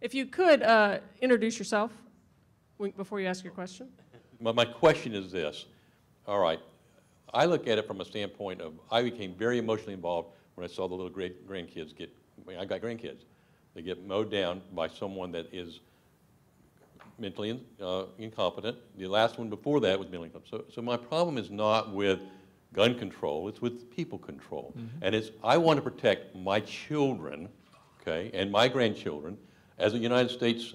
If you could, uh, introduce yourself when- before you ask your question. My, my question is this. All right, I look at it from a standpoint of, I became very emotionally involved when I saw the little great grandkids get, I mean, I got grandkids. They get mowed down by someone that is mentally in- uh, incompetent. The last one before that was mentally incompetent. So, so my problem is not with gun control, it's with people control. And it's, I want to protect my children, okay, and my grandchildren as a United States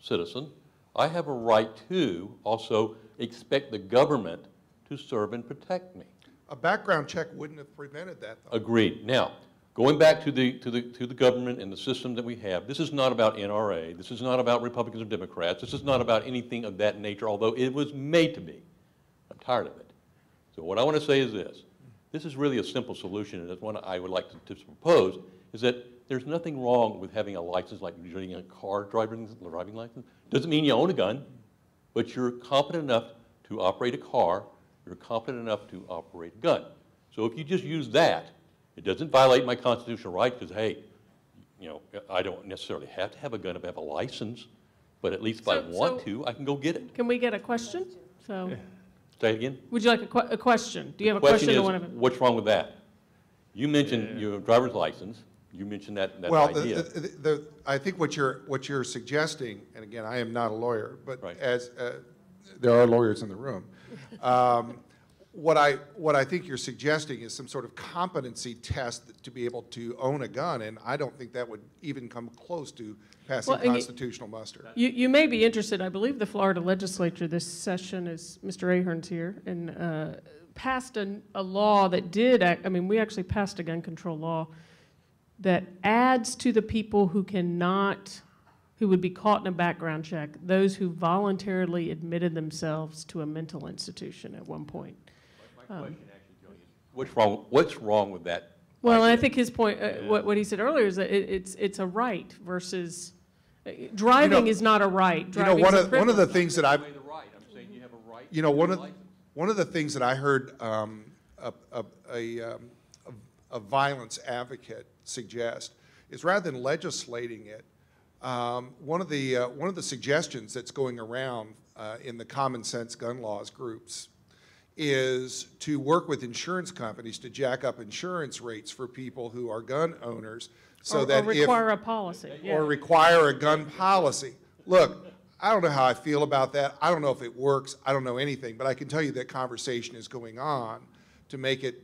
citizen, I have a right to also expect the government to serve and protect me. A background check wouldn't have prevented that, though. Agreed. Now, going back to the, to the, to the government and the system that we have, this is not about NRA, this is not about Republicans or Democrats, this is not about anything of that nature, although it was made to be. I'm tired of it. So what I want to say is this. this is really a simple solution, and it's one I would like to, to propose, is that there's nothing wrong with having a license like getting a car driving, driving license. Doesn't mean you own a gun, but you're competent enough to operate a car, you're competent enough to operate a gun. So if you just use that, it doesn't violate my constitutional right, because, hey, you know, I don't necessarily have to have a gun if I have a license, but at least if I want so- to, I can go get it. Can we get a question? So, Say it again? would you like a que, a question? Do you have a Question question to is, one of them? what's wrong with that? You mentioned your driver's license, you mentioned that, that Well, the- the, the, I think what you're, what you're suggesting, and again, I am not a lawyer, but Right. as, uh, there are lawyers in the room. Um, What I, what I think you're suggesting is some sort of competency test to be able to own a gun, and I don't think that would even come close to passing Well, and you- constitutional muster. You, you may be interested, I believe the Florida legislature this session is, Mr. Ahern's here, and uh, passed a, a law that did, act- I mean, we actually passed a gun control law that adds to the people who cannot, who would be caught in a background check, those who voluntarily admitted themselves to a mental institution at one point. My question actually, Joni, is, what's wrong, what's wrong with that? Well, and I think his point, uh, what, what he said earlier is that it, it's, it's a right versus, uh, driving is not a right, You know, driving's one a of, one of the things that I've, the right, I'm saying you have a right. You know, one of, a license. one of the things that I heard um, a, a, a, um, a a violence advocate suggest is rather than legislating it, um, one of the, uh, one of the suggestions that's going around uh, in the common sense gun laws groups is to work with insurance companies to jack up insurance rates for people who are gun owners so Or- that Or if require a policy, yeah. or require a gun policy. Look, I don't know how I feel about that. I don't know if it works. I don't know anything, but I can tell you that conversation is going on to make it,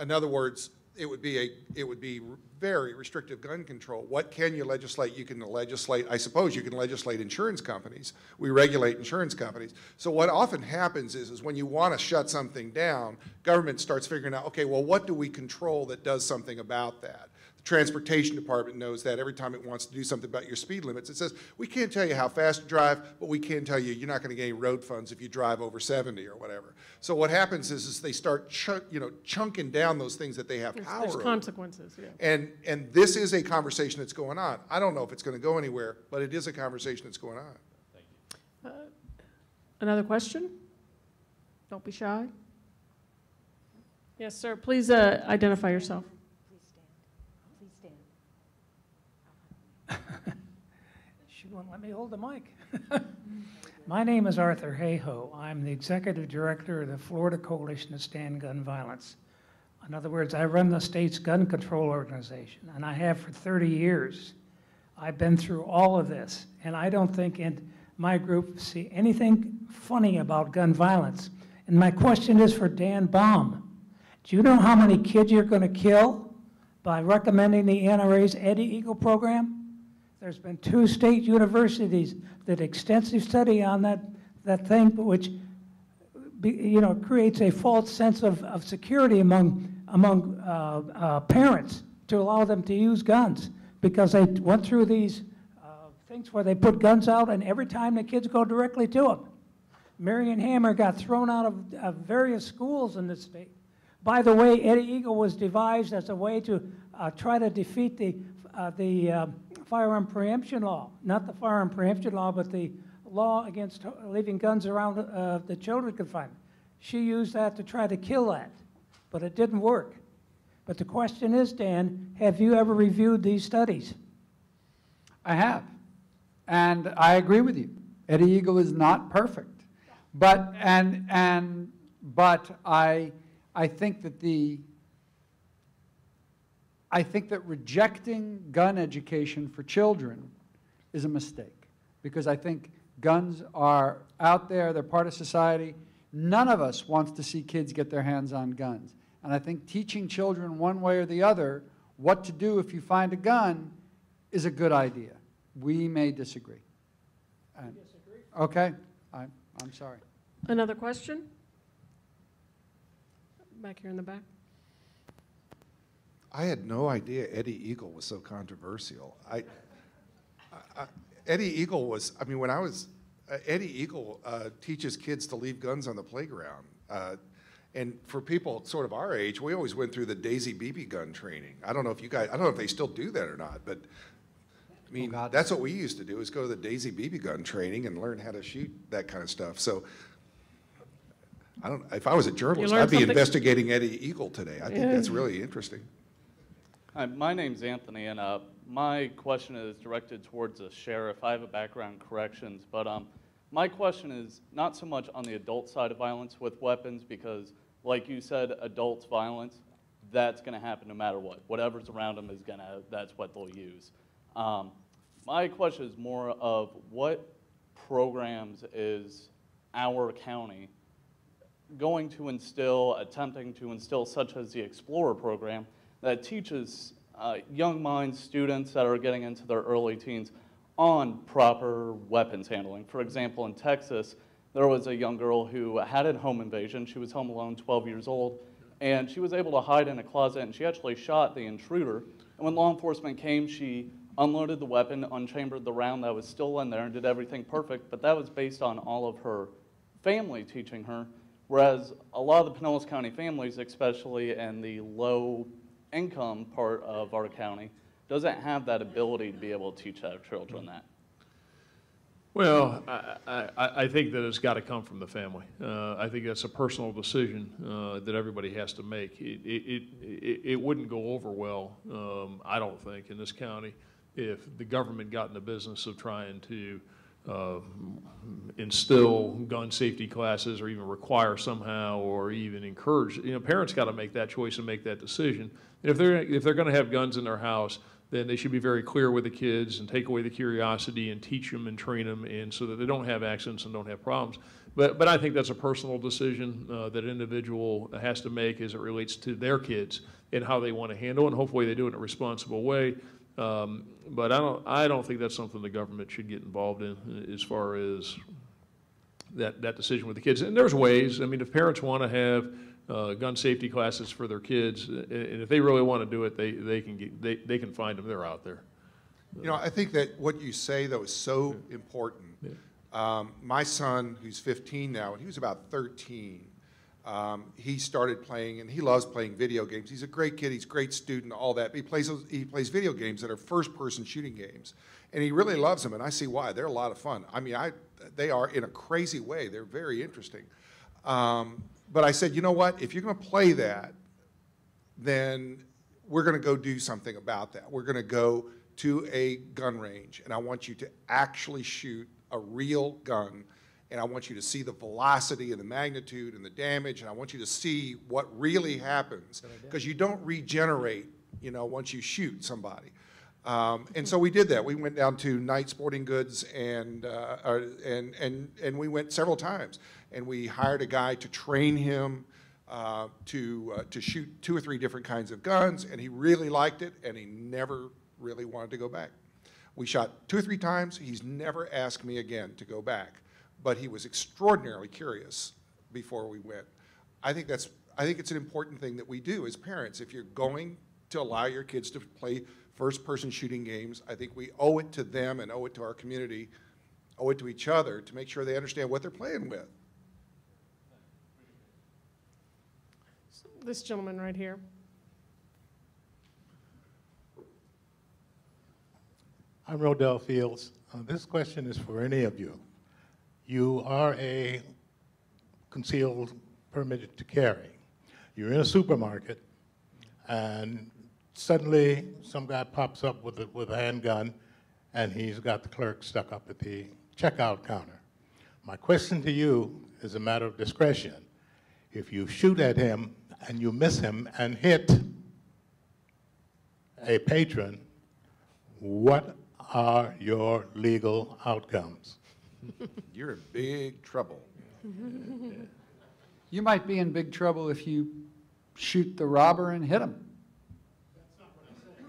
in other words, it would be a, it would be very restrictive gun control. What can you legislate? You can legislate, I suppose you can legislate insurance companies. We regulate insurance companies. So what often happens is, is when you want to shut something down, government starts figuring out, okay, well, what do we control that does something about that? The Transportation Department knows that every time it wants to do something about your speed limits, it says, we can't tell you how fast to drive, but we can tell you you're not going to get any road funds if you drive over 70 or whatever. So what happens is, is they start chunk, you know, chunking down those things that they have There's- power There's over. consequences, yeah. And, and this is a conversation that's going on. I don't know if it's going to go anywhere, but it is a conversation that's going on. Thank you. Uh, another question? Don't be shy. Yes, sir, please uh, identify yourself. Please stand. Please stand. Won't let me hold the mic. My name is Arthur Hayhoe. I'm the executive director of the Florida Coalition to Stand Gun Violence. In other words, I run the state's gun control organization, and I have for 30 years. I've been through all of this, and I don't think in my group see anything funny about gun violence. And my question is for Dan Baum. Do you know how many kids you're going to kill by recommending the NRA's Eddie Eagle program? There's been two state universities that extensive study on that, that thing, which, you know, creates a false sense of, of security among, among uh, uh, parents to allow them to use guns, because they went through these uh, things where they put guns out, and every time the kids go directly to them. Marion Hammer got thrown out of, of various schools in the state. By the way, Eddie Eagle was devised as a way to uh, try to defeat the, uh, the uh, firearm preemption law. Not the firearm preemption law, but the law against leaving guns around uh, the children confinement. She used that to try to kill that, but it didn't work. But the question is, Dan, have you ever reviewed these studies? I have. And I agree with you. Eddie Eagle is not perfect. But, and, and, but I, I think that the, I think that rejecting gun education for children is a mistake. Because I think guns are out there, they're part of society. None of us wants to see kids get their hands on guns. And I think teaching children one way or the other what to do if you find a gun is a good idea. We may disagree. And- Okay, I, I'm sorry. Another question? Back here in the back. I had no idea Eddie Eagle was so controversial. I, I, I- Eddie Eagle was, I mean, when I was, uh, Eddie Eagle uh, teaches kids to leave guns on the playground. Uh, And for people sort of our age, we always went through the Daisy BB gun training. I don't know if you guys, I don't know if they still do that or not, but I mean, God. that's what we used to do is go to the Daisy BB gun training and learn how to shoot that kind of stuff. So I don't, if I was a journalist, I'd be something- investigating Eddie Eagle today. I think Yeah. that's really interesting. Hi, my name's Anthony, and uh, my question is directed towards the sheriff. I have a background corrections, but um, my question is not so much on the adult side of violence with weapons, because, like you said, adults' violence, that's going to happen no matter what. Whatever's around them is going to, that's what they'll use. Um, my question is more of what programs is our county going to instill, attempting to instill, such as the Explorer program, that teaches uh, young minds, students that are getting into their early teens, on proper weapons handling. For example, in Texas, there was a young girl who had a home invasion. She was home alone, 12 years old, and she was able to hide in a closet, and she actually shot the intruder. And when law enforcement came, she unloaded the weapon, unchambered the round that was still in there, and did everything perfect. But that was based on all of her family teaching her. Whereas a lot of the Pinellas County families, especially in the low income part of our county, doesn't have that ability to be able to teach their children that. Well, I, I, I I think that it's got to come from the family. Uh, I think that's a personal decision uh, that everybody has to make. It, it, it, it wouldn't go over well, um, I don't think, in this county if the government got in the business of trying to uh, instill gun safety classes or even require somehow or even encourage. You know, parents got to make that choice and make that decision. If they're, if they're going to have guns in their house, then they should be very clear with the kids and take away the curiosity and teach them and train them and so that they don't have accidents and don't have problems. But, but I think that's a personal decision uh, that an individual has to make as it relates to their kids and how they want to handle it. And hopefully they do it in a responsible way. Um, but I don't, I don't think that's something the government should get involved in uh, as far as that, that decision with the kids. And there's ways, I mean, if parents want to have uh, gun safety classes for their kids, uh, and if they really want to do it, they, they can get, they, they can find them, they're out there. You know, I think that what you say, though, is so important. Um, my son, who's 15 now, and he was about 13, um, he started playing, and he loves playing video games. He's a great kid, he's a great student, all that. But he plays, he plays video games that are first-person shooting games. And he really loves them, and I see why. They're a lot of fun. I mean, I, they are in a crazy way. They're very interesting. Um, but I said, you know what? If you're going to play that, then we're going to go do something about that. We're going to go to a gun range, and I want you to actually shoot a real gun, and I want you to see the velocity and the magnitude and the damage, and I want you to see what really happens, because you don't regenerate, you know, once you shoot somebody. Um, and so we did that. We went down to Night Sporting Goods and, uh, uh, and, and, and we went several times. And we hired a guy to train him uh, to, uh, to shoot two or three different kinds of guns, and he really liked it, and he never really wanted to go back. We shot two or three times. He's never asked me again to go back, but he was extraordinarily curious before we went. I think that's I think it's an important thing that we do as parents. If you're going to allow your kids to play first-person shooting games, I think we owe it to them and owe it to our community, owe it to each other to make sure they understand what they're playing with. This gentleman right here. I'm Rodell Fields. Uh, This question is for any of you. You are a concealed permitted to carry. You're in a supermarket, and suddenly some guy pops up with a, with a handgun, and he's got the clerk stuck up at the checkout counter. My question to you is a matter of discretion. If you shoot at him and you miss him and hit a patron, what are your legal outcomes? You're in big trouble. You might be in big trouble if you shoot the robber and hit him.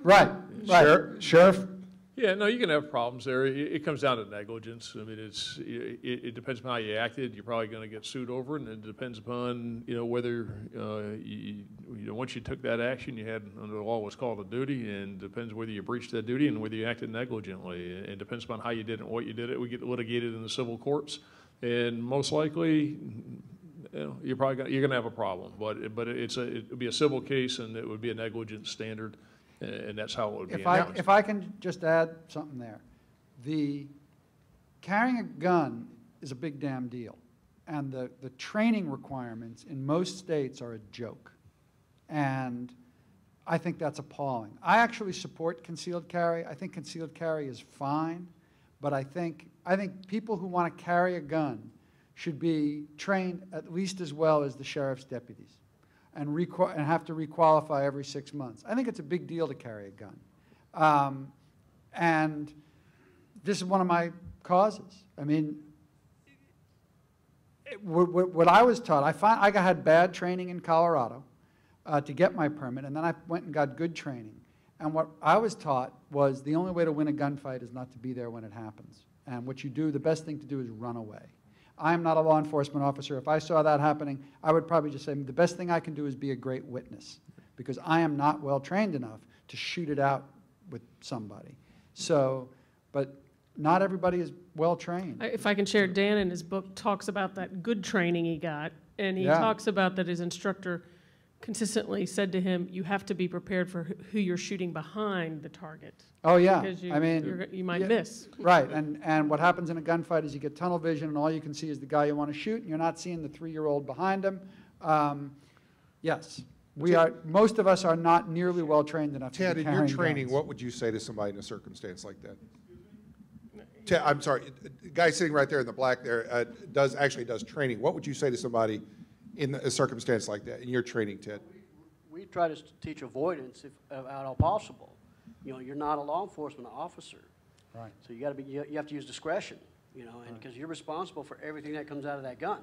Right, right. Sheriff, Sheriff, Yeah, no, you can have problems there. It, comes down to negligence. I mean, it's, it, it depends upon how you acted. You're probably going to get sued over it, and it depends upon, you know, whether, uh, you, you know, once you took that action, you had, under the law, what's called a duty, and depends whether you breached that duty and whether you acted negligently. It depends upon how you did it what you did it. We get litigated in the civil courts, and most likely, you know, you're probably gonna, you're gonna have a problem. But, but it's a, it would be a civil case and it would be a negligent standard, and that's how it would be If I, announced. if I can just add something there. The, carrying a gun is a big damn deal. And the, the training requirements in most states are a joke. And I think that's appalling. I actually support concealed carry. I think concealed carry is fine. But I think, I think people who want to carry a gun should be trained at least as well as the sheriff's deputies and, and have to requalify every six months. I think it's a big deal to carry a gun. Um, and this is one of my causes. I mean, it- what, what- what I was taught, I find, I had bad training in Colorado uh, to get my permit, and then I went and got good training. And what I was taught was the only way to win a gunfight is not to be there when it happens. And what you do, the best thing to do is run away. I am not a law enforcement officer. If I saw that happening, I would probably just say, the best thing I can do is be a great witness, because I am not well trained enough to shoot it out with somebody. So, but not everybody is well trained. If I can share, Dan in his book talks about that good training he got, and he Yeah. talks about that his instructor consistently said to him, you have to be prepared for who- who you're shooting behind the target. Oh, yeah. Because you, I mean, you're, you might yeah, miss. Right, and, and what happens in a gunfight is you get tunnel vision, and all you can see is the guy you want to shoot, and you're not seeing the three-year-old behind him. Um, Yes, we are, most of us are not nearly well-trained enough to Ted, in your training, guns. what would you say to somebody in a circumstance like that? Ted, I'm sorry, the guy sitting right there in the black there uh, does, actually does training. What would you say to somebody in a circumstance like that, in your training, Ted? We try to teach avoidance if, uh, at all possible. You know, you're not a law enforcement officer. Right. So you gotta be, you you have to use discretion, you know, and, because you're responsible for everything that comes out of that gun.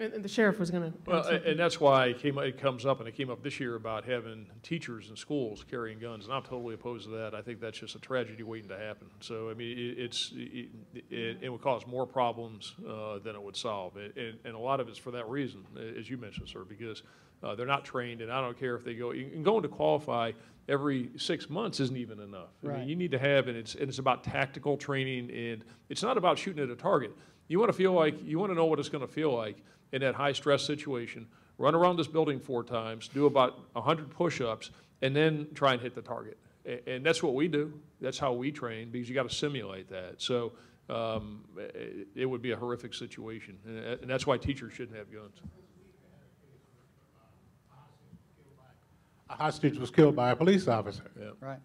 And and the sheriff was going to. Well, and that's why it came, it comes up, and it came up this year about having teachers in schools carrying guns, and I'm totally opposed to that. I think that's just a tragedy waiting to happen. So, I mean, it, it's, it, it it would cause more problems, uh, than it would solve. It- And, and a lot of it's for that reason, as you mentioned, sir, because, uh, they're not trained, and I don't care if they go, and going to qualify every six months isn't even enough. I mean, you need to have, and it's, and it's about tactical training, and it's not about shooting at a target. You want to feel like, you want to know what it's going to feel like in that high-stress situation. Run around this building four times, do about 100 push-ups, and then try and hit the target. A- And that's what we do. That's how we train, because you got to simulate that. So um, it it would be a horrific situation, and and that's why teachers shouldn't have guns. A hostage was killed by a police officer. Yeah. Right.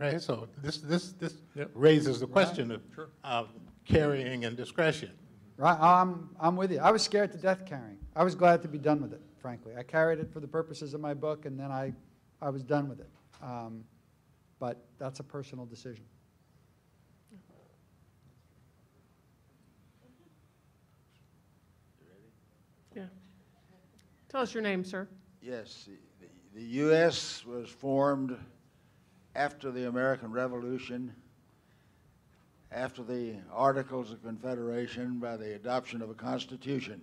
Okay, so this, this, this Yep. raises the question of, of carrying and discretion. Right, I'm, I'm with you. I was scared to death carrying. I was glad to be done with it, frankly. I carried it for the purposes of my book, and then I, I was done with it. Um, But that's a personal decision. Yeah. Tell us your name, sir. Yes, the- the U.S. was formed after the American Revolution, after the Articles of Confederation by the adoption of a constitution.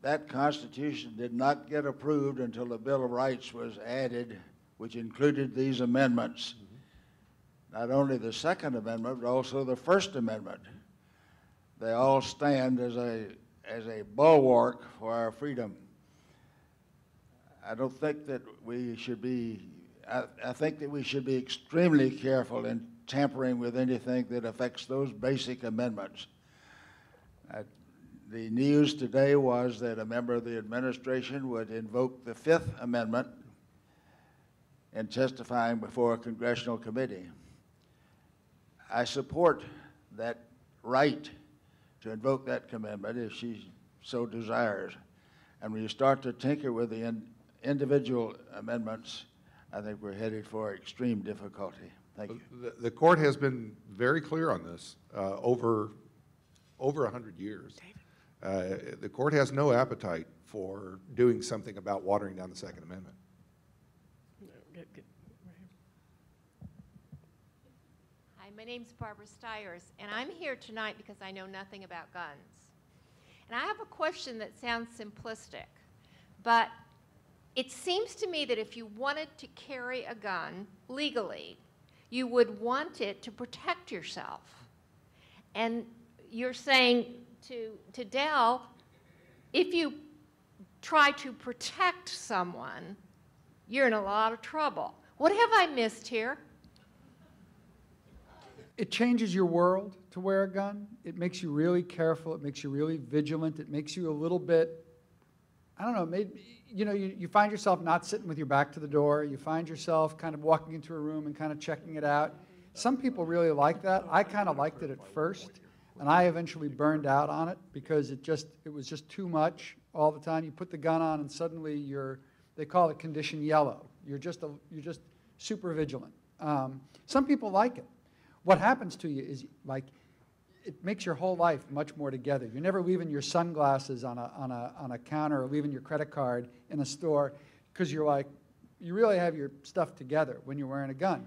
That constitution did not get approved until the Bill of Rights was added, which included these amendments. Not only the Second Amendment, but also the First Amendment. They all stand as a, as a bulwark for our freedom. I don't think that we should be, I, I think that we should be extremely careful in tampering with anything that affects those basic amendments. Uh, The news today was that a member of the administration would invoke the Fifth Amendment in testifying before a congressional committee. I support that right to invoke that amendment if she so desires. And when you start to tinker with the in- individual amendments, I think we're headed for extreme difficulty. Thank you. The, the court has been very clear on this uh, over, over 100 years. Uh, The court has no appetite for doing something about watering down the Second Amendment. Get- get- Hi, my name's Barbara Stiers, and I'm here tonight because I know nothing about guns. And I have a question that sounds simplistic, but it seems to me that if you wanted to carry a gun legally, you would want it to protect yourself. And you're saying to, to Dell, if you try to protect someone, you're in a lot of trouble. What have I missed here? It changes your world to wear a gun. It makes you really careful. It makes you really vigilant. It makes you a little bit, I don't know, maybe, you know, you, you find yourself not sitting with your back to the door. You find yourself kind of walking into a room and kind of checking it out. Some people really like that. I kind of liked it at first, and I eventually burned out on it because it just, it was just too much all the time. You put the gun on and suddenly you're, they call it condition yellow. You're just, a, you're just super vigilant. Um, some people like it. What happens to you is like, it makes your whole life much more together. You're never leaving your sunglasses on a, on a, on a counter or leaving your credit card in a store because you're like, you really have your stuff together when you're wearing a gun.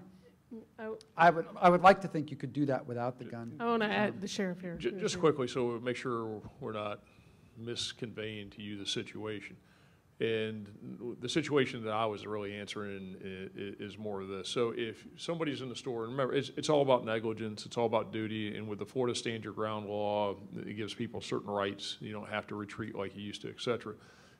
I, I would, I would like to think you could do that without the gun. I want to add um, the sheriff here. Ju- Just quickly, so we make sure we're not misconveying to you the situation. And the situation that I was really answering is more of this. So if somebody's in the store, and remember, it's, it's all about negligence, it's all about duty, and with the Florida Stand Your Ground law, it gives people certain rights, you don't have to retreat like you used to, et cetera.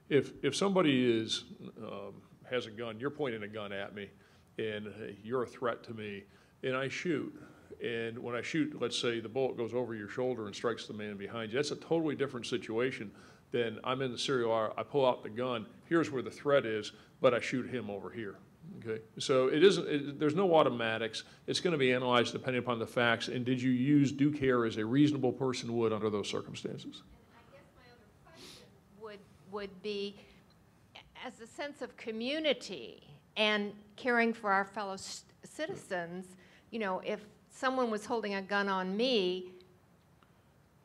If, if somebody is, um, has a gun, you're pointing a gun at me, and you're a threat to me, and I shoot, and when I shoot, let's say the bullet goes over your shoulder and strikes the man behind you, that's a totally different situation than I'm in the serial R, I pull out the gun, here's where the threat is, but I shoot him over here. Okay, so it isn't, it, there's no automatics. It's going to be analyzed depending upon the facts. And did you use due care as a reasonable person would under those circumstances? my other would, would be as a sense of community and caring for our fellow citizens, you know, if someone was holding a gun on me,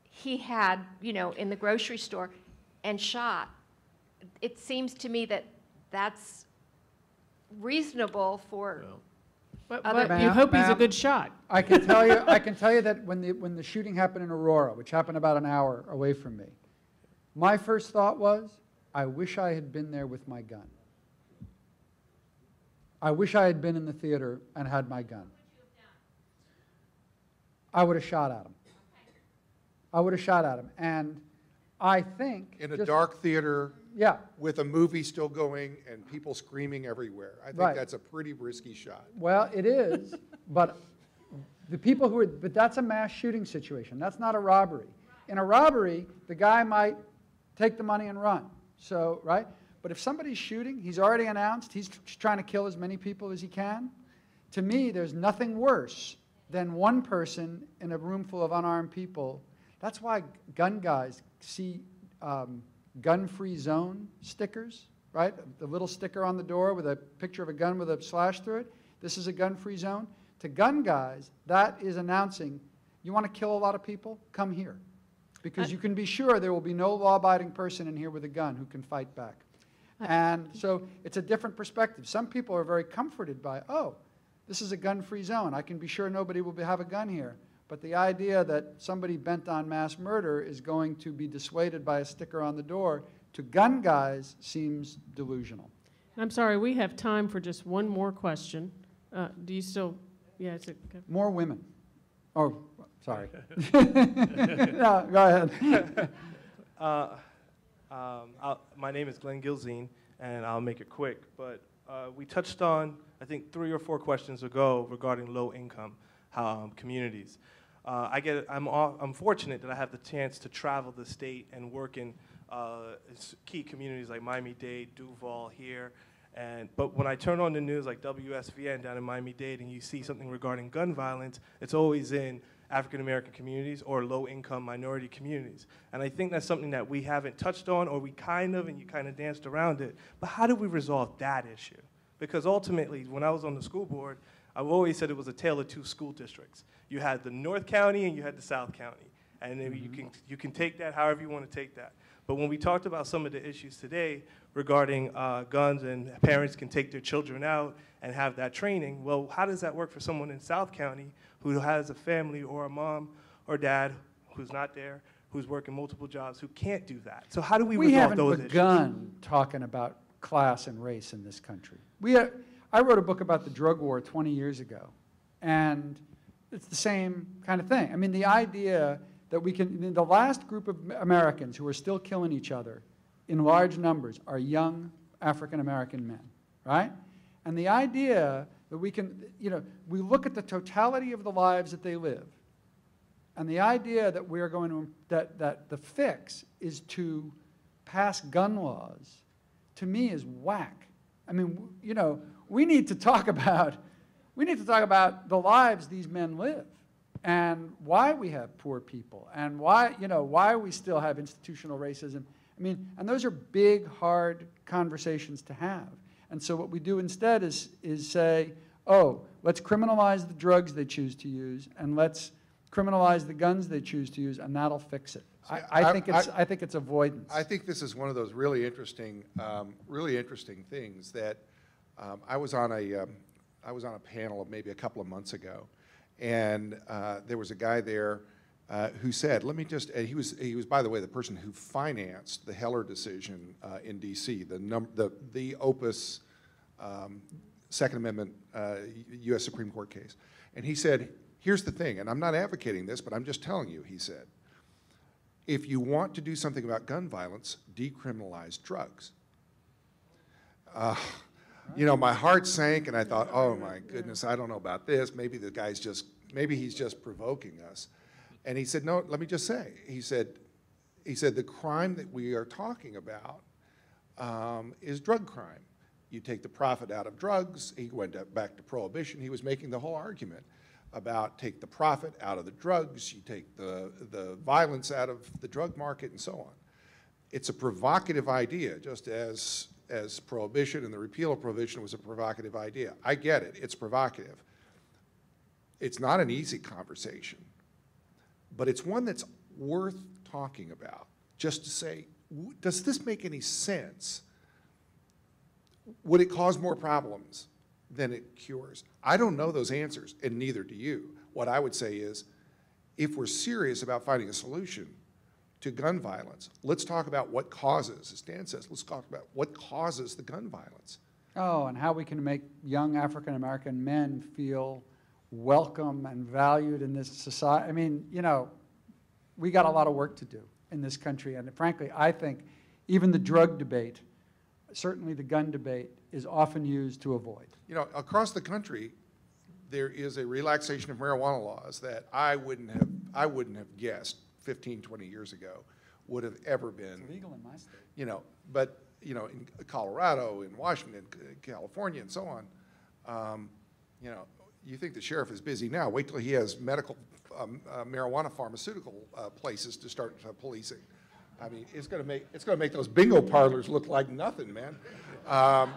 he had, you know, in the grocery store and shot, it seems to me that that's reasonable for But, other- but you hope he's a good shot. I can tell you, I can tell you that when the, when the shooting happened in Aurora, which happened about an hour away from me, my first thought was, I wish I had been there with my gun. I wish I had been in the theater and had my gun. I would have shot at him. I would have shot at him. And I think. In a just- dark theater Yeah, with a movie still going and people screaming everywhere. I think Right. that's a pretty risky shot. Well, it is, but the people who are, but that's a mass shooting situation. That's not a robbery. In a robbery, the guy might take the money and run. So, right? But if somebody's shooting, he's already announced he's trying to kill as many people as he can. To me, there's nothing worse than one person in a room full of unarmed people. That's why gun guys see um, gun-free zone stickers, right? The little sticker on the door with a picture of a gun with a slash through it. This is a gun-free zone. To gun guys, that is announcing, you want to kill a lot of people? Come here. Because you can be sure there will be no law-abiding person in here with a gun who can fight back. And so it's a different perspective. Some people are very comforted by, oh, this is a gun-free zone. I can be sure nobody will be, have a gun here. But the idea that somebody bent on mass murder is going to be dissuaded by a sticker on the door to gun guys seems delusional. I'm sorry, we have time for just one more question. Uh, Do you still, yeah, it's it, okay. More women. Oh, sorry. No, go ahead. Uh, um, I'll, my name is Glenn Gilzean, and I'll make it quick. But uh, we touched on, I think, three or four questions ago regarding low-income um, communities. Uh, I get, I'm, I'm fortunate that I have the chance to travel the state and work in uh, key communities like Miami-Dade, Duval, here. And, but when I turn on the news like WSVN down in Miami-Dade and you see something regarding gun violence, it's always in African American communities or low income minority communities. And I think that's something that we haven't touched on or we kind of, and you kind of danced around it. But how do we resolve that issue? Because ultimately, when I was on the school board, I've always said it was a tale of two school districts. You had the North County and you had the South County. And you, can, you can take that however you want to take that. But when we talked about some of the issues today regarding uh, guns and parents can take their children out and have that training, well, how does that work for someone in South County who has a family or a mom or dad who's not there, who's working multiple jobs, who can't do that? So how do we, We resolve haven't those issues? begun talking about class and race in this country. We, ha- I wrote a book about the drug war 20 years ago, and it's the same kind of thing. I mean, the idea that we can, the last group of Americans who are still killing each other in large numbers, are young African-American men, right? And the idea that we can, you know, we look at the totality of the lives that they live, and the idea that we're going to, that, that the fix is to pass gun laws, to me is whack. I mean, you know, we need to talk about, we need to talk about the lives these men live and why we have poor people and why, you know, why we still have institutional racism. I mean, and those are big, hard conversations to have. And so what we do instead is, is say, oh, let's criminalize the drugs they choose to use and let's criminalize the guns they choose to use and that'll fix it. I, I think it's, I think it's avoidance. I think this is one of those really interesting, um, really interesting things that um, I was on a, um, I was on a panel of maybe a couple of months ago, and uh, there was a guy there uh, who said, "Let me just." He was, he was, by the way, the person who financed the Heller decision uh, in D.C., the num, the the Opus um, Second Amendment uh, U.S. Supreme Court case, and he said, "Here's the thing," and I'm not advocating this, but I'm just telling you, he said if you want to do something about gun violence, decriminalize drugs. You know, my heart sank and I thought, oh my goodness, I don't know about this. Maybe the guy's just, maybe he's just provoking us. And he said, no, let me just say, he said, he said, the crime that we are talking about um, is drug crime. You take the profit out of drugs. He went back to prohibition. He was making the whole argument about take the profit out of the drugs, you take the, the violence out of the drug market, and so on. It's a provocative idea, just as, as prohibition and the repeal of prohibition was a provocative idea. I get it, it's provocative. It's not an easy conversation, but it's one that's worth talking about. Just to say, does this make any sense? Would it cause more problems? than it cures? I don't know those answers, and neither do you. What I would say is, if we're serious about finding a solution to gun violence, let's talk about what causes, as Dan says, let's talk about what causes the gun violence. Oh, and how we can make young African-American men feel welcome and valued in this society. I mean, you know, we got a lot of work to do in this country, and frankly, I think even the drug debate, certainly the gun debate, is often used to avoid. You know, across the country, there is a relaxation of marijuana laws that I wouldn't have, I wouldn't have guessed 15, 20 years ago would have ever been. It's legal in my state. You know, but, you know, in Colorado, in Washington, California, and so on, um, you know, you think the sheriff is busy now. Wait till he has medical um, uh, marijuana pharmaceutical uh, places to start uh, policing. I mean, it's going to make it's going to make those bingo parlors look like nothing, man. Um,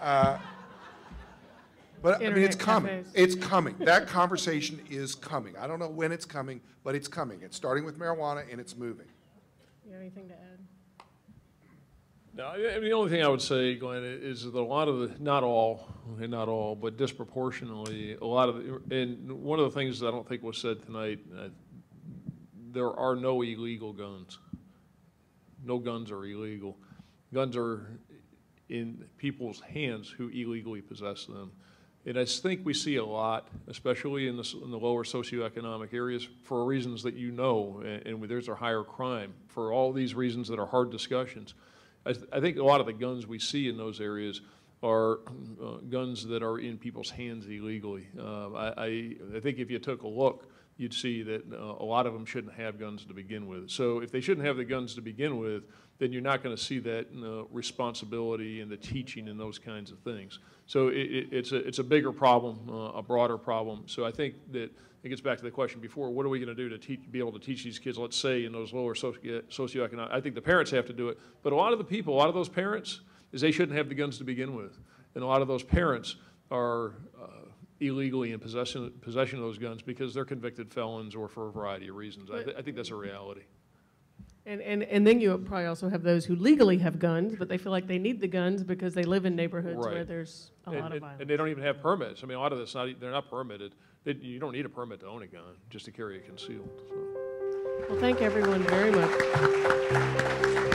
uh, but I mean, it's coming. cafes. It's coming. That conversation is coming. I don't know when it's coming, but it's coming. It's starting with marijuana and it's moving. You have anything to add? No, I mean, the only thing I would say, Glenn, is that a lot of the, not all, and not all, but disproportionately, a lot of, the, and one of the things that I don't think was said tonight, uh, there are no illegal guns. No guns are illegal. Guns are in people's hands who illegally possess them. And I think we see a lot, especially in the, in the lower socioeconomic areas, for reasons that you know, and, and there's a higher crime, for all these reasons that are hard discussions. I, th- I think a lot of the guns we see in those areas are uh, guns that are in people's hands illegally. Uh, I, I, think if you took a look, you'd see that uh, a lot of them shouldn't have guns to begin with. So if they shouldn't have the guns to begin with, then you're not going to see that uh, responsibility and the teaching and those kinds of things. So it, it, it's a it's a bigger problem, uh, a broader problem. So I think that it gets back to the question before: What are we going to do to teach, be able to teach these kids? Let's say in those lower socio- socioeconomic. I think the parents have to do it, but a lot of the people, a lot of those parents, is they shouldn't have the guns to begin with, and a lot of those parents are. Uh, illegally in possession, possession of those guns because they're convicted felons or for a variety of reasons. I, th- I think that's a reality. And, and, and then you probably also have those who legally have guns, but they feel like they need the guns because they live in neighborhoods where there's a And- lot of and- violence. And they don't even have permits. I mean, a lot of this, not, e- they're not permitted. They, you don't need a permit to own a gun, just to carry it concealed, so. Well, thank everyone very much.